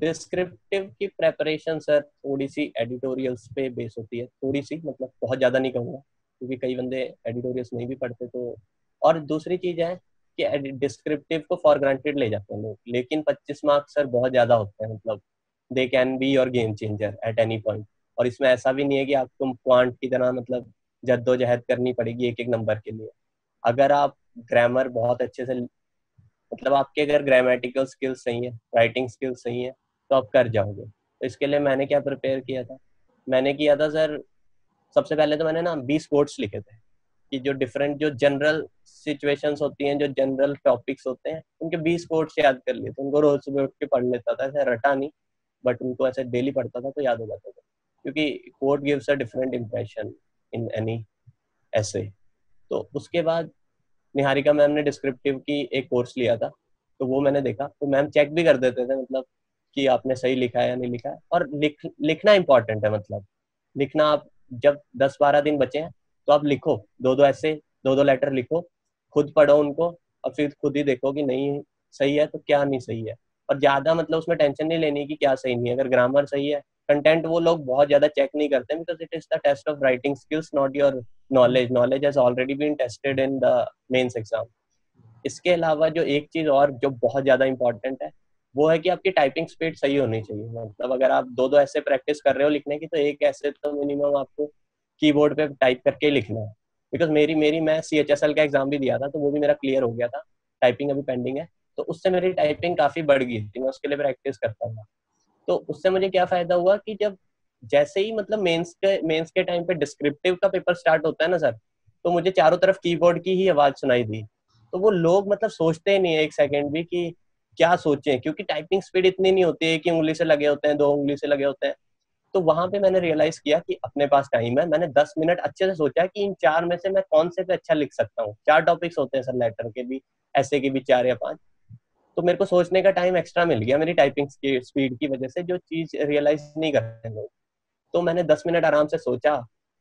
डिस्क्रिप्टिव की प्रेपरेशन सर थोड़ी सी एडिटोरियल्स पे बेस होती है। थोड़ी सी मतलब बहुत ज़्यादा नहीं कहूँगा क्योंकि कई बंदे एडिटोरियल्स नहीं भी पढ़ते तो और दूसरी चीज़ है कि डिस्क्रिप्टिव को फॉर ग्रांटेड ले जाते हैं लोग लेकिन 25 मार्क्स सर बहुत ज़्यादा होते हैं मतलब they can be your game changer at any point और इसमें ऐसा भी नहीं है कि आपको क्वांट की तरह मतलब जद्दोजहद करनी पड़ेगी एक एक नंबर के लिए। अगर आप ग्रामर बहुत अच्छे से मतलब आपके अगर ग्रामेटिकल स्किल्स सही है राइटिंग स्किल्स सही है तो आप कर जाओगे। तो इसके लिए मैंने क्या प्रिपेयर किया था? मैंने किया था सर सबसे पहले तो मैंने ना बीस कोट्स लिखे थे कि जो डिफरेंट जो जनरल सिचुएशंस होती हैं, जो जनरल टॉपिक्स होते हैं, उनके बीस कोट्स याद कर लिए तो उनको रोज सुबह उठ के पढ़ लेता था। ऐसे रटा नहीं बट उनको ऐसे डेली पढ़ता था तो याद हो जाता था। क्योंकि quote gives a different impression in any ऐसे तो उसके बाद निहारिका मैम ने डिस्क्रिप्टिव की एक कोर्स लिया था तो वो मैंने देखा। तो मैम चेक भी कर देते थे मतलब कि आपने सही लिखा है या नहीं लिखा है। और लिख, लिखना इम्पोर्टेंट है मतलब। लिखना आप, जब दस बारह दिन बचे हैं तो आप लिखो। दो दो ऐसे दो दो लेटर लिखो। खुद पढ़ो उनको, और फिर खुद ही देखो कि नहीं, सही है तो क्या नहीं सही है। और ज़्यादा मतलब उसमें टेंशन नहीं लेनी कि क्या सही नहीं है। अगर ग्रामर सही है कंटेंट वो लोग बहुत ज़्यादा चेक नहीं करते because it is the test of writing skills not your knowledge knowledge has already been tested in the mains exam इसके अलावा जो एक चीज़ और जो बहुत ज़्यादा इंपॉर्टेंट है, वो है कि आपकी टाइपिंग स्पीड सही होनी चाहिए। मतलब अगर आप दो दो ऐसे प्रैक्टिस कर रहे हो लिखने की तो एक ऐसे तो मिनिमम आपको कीबोर्ड पे टाइप करके लिखना है। बिकॉज़ मेरी मेरी, मैं सी एच एस एल का एग्ज़ाम भी दिया था तो वो भी मेरा क्लियर हो गया था। टाइपिंग अभी पेंडिंग है। तो उससे मेरी टाइपिंग काफ़ी बढ़ गई थी मैं उसके लिए प्रैक्टिस करता था तो उससे मुझे क्या फ़ायदा हुआ कि जब जैसे ही मतलब मेंस के मेंस के टाइम पे डिस्क्रिप्टिव का पेपर स्टार्ट होता है ना सर तो मुझे चारों तरफ़ कीबोर्ड की ही आवाज़ सुनाई दी। तो वो लोग मतलब सोचते नहीं है एक सेकंड भी कि क्या सोचे, क्योंकि टाइपिंग स्पीड इतनी नहीं होती है कि उंगली से लगे होते हैं, दो उंगली से लगे होते हैं। तो वहाँ पे मैंने रियलाइज़ किया कि अपने पास टाइम है। मैंने दस मिनट अच्छे से सोचा कि इन चार में से मैं कौन से पे अच्छा लिख सकता हूँ। चार टॉपिक्स होते हैं सर लेटर के भी ऐसे के भी चार या पाँच। तो मेरे को सोचने का टाइम एक्स्ट्रा मिल गया मेरी टाइपिंग स्पीड की वजह से, जो चीज़ रियलाइज़ नहीं करते लोग। तो मैंने दस मिनट आराम से सोचा।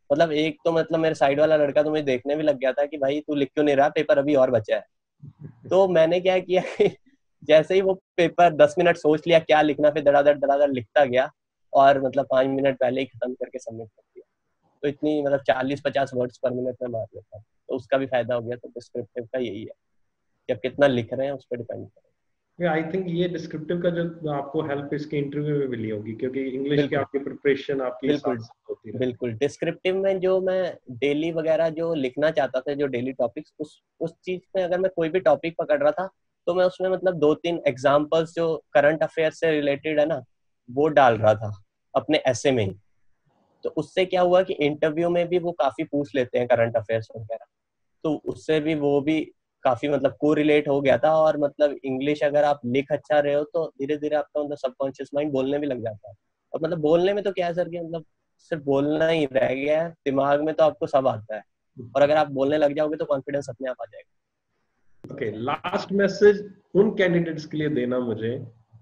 मतलब एक तो मतलब मेरे साइड वाला लड़का तो मुझे देखने भी लग गया था कि भाई तू लिख क्यों नहीं रहा? पेपर अभी और बचा है। तो मैंने क्या किया कि जैसे ही वो पेपर दस मिनट सोच लिया क्या लिखना, फिर दड़ादड़ दड़ादड़ लिखता गया और मतलब पाँच मिनट पहले ही खत्म करके सबमिट कर दिया। तो इतनी मतलब चालीस, पचास वर्ड्स पर मिनट में मार लेता तो उसका भी फ़ायदा हो गया तो डिस्क्रिप्टिव का यही है कि आप कितना लिख रहे हैं उस पर डिपेंड करें। आई थिंक ये डिस्क्रिप्टिव का जो आपको हेल्प इसके इंटरव्यू में मिली होगी क्योंकि इंग्लिश की आपकी प्रिपरेशन आपकी बिल्कुल। होती है बिल्कुल। डिस्क्रिप्टिव में जो मैं डेली वगैरह जो लिखना चाहता था जो डेली टॉपिक्स उस उस चीज़ में अगर मैं कोई भी टॉपिक पकड़ रहा था तो मैं उसमें मतलब दो तीन एग्जाम्पल्स जो करंट अफेयर से रिलेटेड है ना वो डाल रहा था अपने ऐसे में ही। तो उससे क्या हुआ कि इंटरव्यू में भी वो काफ़ी पूछ लेते हैं करंट अफेयर्स वगैरह। तो उससे भी वो भी काफ़ी मतलब को रिलेट हो गया था और मतलब इंग्लिश अगर आप लिख अच्छा रहे हो तो धीरे धीरे आपका मतलब सबकॉन्शियस माइंड बोलने भी लग जाता है। और मतलब बोलने में तो क्या है सर कि मतलब सिर्फ़ बोलना ही रह गया है, दिमाग में तो आपको सब आता है। और अगर आप बोलने लग जाओगे तो कॉन्फिडेंस अपने आप आ जाएगा। ओके लास्ट मैसेज उन कैंडिडेट्स के लिए देना मुझे,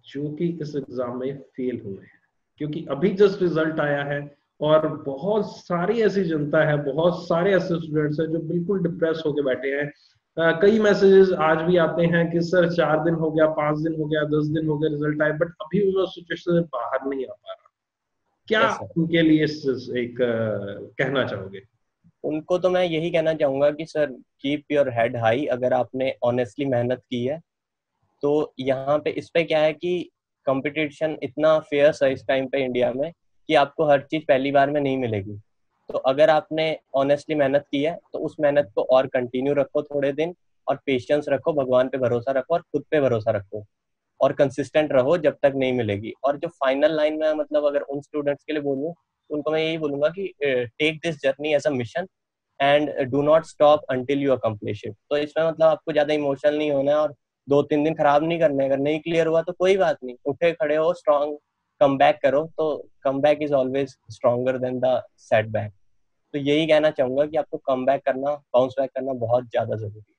जो कि इस एग्ज़ाम में फेल हुए हैं। क्योंकि अभी जस्ट रिज़ल्ट आया है और बहुत सारी ऐसी जनता है, बहुत सारे ऐसे स्टूडेंट्स हैं जो बिल्कुल डिप्रेस होके बैठे हैं। कई मैसेजेस आज भी आते हैं कि सर चार दिन हो गया पाँच दिन हो गया दस दिन हो गया रिज़ल्ट आए बट अभी वो सिचुएशन से बाहर नहीं आ पा रहा। क्या उनके लिए एक कहना चाहोगे? उनको तो मैं यही कहना चाहूँगा कि sir keep your head high अगर आपने ऑनेस्टली मेहनत की है तो यहाँ पे इस पे क्या है कि कंपटीशन इतना फेयर्स है इस टाइम पे इंडिया में कि आपको हर चीज़ पहली बार में नहीं मिलेगी। तो अगर आपने ऑनेस्टली मेहनत की है तो उस मेहनत को और कंटिन्यू रखो थोड़े दिन और पेशेंस रखो, भगवान पे भरोसा रखो और खुद पे भरोसा रखो। और कंसिस्टेंट रहो जब तक नहीं मिलेगी। और जो फाइनल लाइन में मतलब अगर उन स्टूडेंट्स के लिए बोलूँ, उनको मैं यही बोलूँगा कि take this journey as a mission and do not stop until you accomplish it तो इसमें मतलब आपको ज़्यादा इमोशनल नहीं होना है और दो तीन दिन खराब नहीं करने अगर नहीं क्लियर हुआ तो कोई बात नहीं। उठे, खड़े हो स्ट्रॉन्ग कम बैक करो। तो come back is always stronger than the setback तो यही कहना चाहूँगा कि आपको कम बैक करना बाउंस बैक करना बहुत ज़्यादा ज़रूरी है।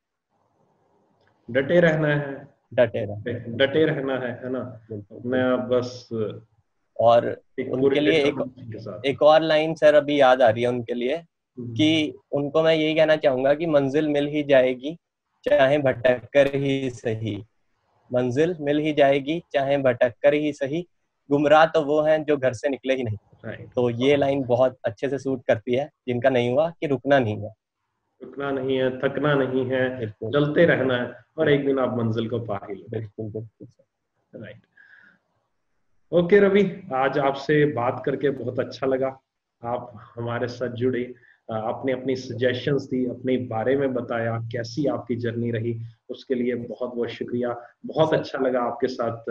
डटे रहना है। डटे रहना। डटे रहना है है ना? मैं बस और उनके लिए एक एक और लाइन सर अभी याद आ रही है उनके लिए हम्म। कि उनको मैं यही कहना चाहूँगा कि मंजिल मिल ही जाएगी चाहे भटक कर ही सही। मंजिल मिल ही जाएगी चाहे भटक कर ही सही। गुमराह तो वो हैं जो घर से निकले ही नहीं। Right. तो ये लाइन बहुत अच्छे से सूट करती है जिनका नहीं हुआ कि रुकना नहीं है। रुकना नहीं है थकना नहीं है चलते रहना है और एक दिन आप मंजिल को पा ही बिल्कुल बिल्कुल राइट ओके रवि आज आपसे बात करके बहुत अच्छा लगा। आप हमारे साथ जुड़े। आपने अपनी सजेशंस दी अपने बारे में बताया कैसी आपकी जर्नी रही उसके लिए बहुत बहुत शुक्रिया। बहुत अच्छा लगा आपके साथ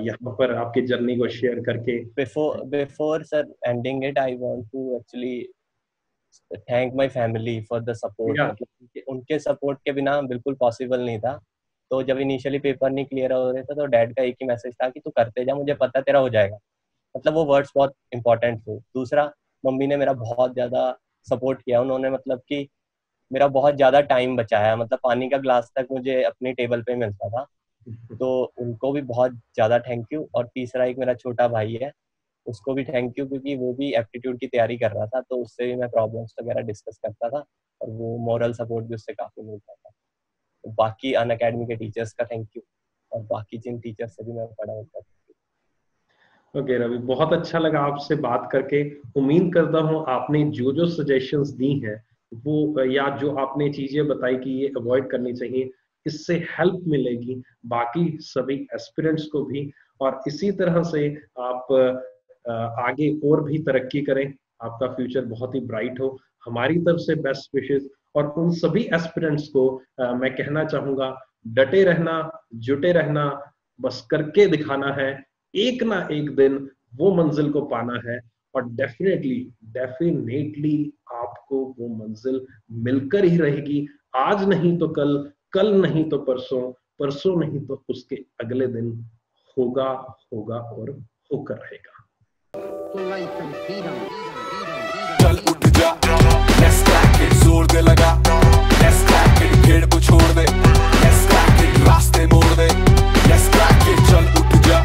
यहाँ पर आपकी जर्नी को शेयर करके। Before before sir ending it I want to actually thank my family for the support उनके सपोर्ट के बिना बिल्कुल पॉसिबल नहीं था। तो जब इनिशियली पेपर नहीं क्लियर हो रहे थे तो डैड का एक ही मैसेज था कि तू करते जा मुझे पता तेरा हो जाएगा। मतलब वो वर्ड्स बहुत इंपॉर्टेंट थे। दूसरा मम्मी ने मेरा बहुत ज़्यादा सपोर्ट किया उन्होंने मतलब कि मेरा बहुत ज़्यादा टाइम बचाया मतलब पानी का ग्लास तक मुझे अपनी टेबल पे मिलता था। तो उनको भी बहुत ज़्यादा थैंक यू और तीसरा एक मेरा छोटा भाई है, उसको भी थैंक यू क्योंकि वो भी एप्टीट्यूड की तैयारी कर रहा था तो उससे भी मैं प्रॉब्लम्स वगैरह डिस्कस करता था और वो मॉरल सपोर्ट भी उससे काफ़ी मिलता था। बाकी अन अकेडमी के टीचर्स का थैंक यू और बाकी जिन टीचर्स से भी मैं पढ़ा होता ओके रवि बहुत अच्छा लगा आपसे बात करके। उम्मीद करता हूँ आपने जो जो सजेशंस दी हैं, वो, या जो आपने चीज़ें बताई कि ये अवॉइड करनी चाहिए, इससे हेल्प मिलेगी, बाकी सभी एस्पिरेंट्स को भी। और इसी तरह से आप आगे और भी तरक्की करें, आपका फ्यूचर बहुत ही ब्राइट हो। हमारी तरफ़ से बेस्ट विशेष और उन सभी एस्पिरेंट्स को मैं कहना चाहूँगा, डटे रहना, जुटे रहना, बस करके दिखाना है। एक ना एक दिन वो मंजिल को पाना है और डेफिनेटली डेफिनेटली आपको वो मंजिल मिलकर ही रहेगी। आज नहीं तो कल कल नहीं तो परसों परसों नहीं तो उसके अगले दिन होगा होगा और होकर रहेगा। चल उठ जा लेट्स क्रैक इट ज़ोर दे लगा लेट्स क्रैक इट भीड़ को छोड़ दे लेट्स क्रैक इट रास्ते मोड़ दे लेट्स क्रैक इट चल उठ जा।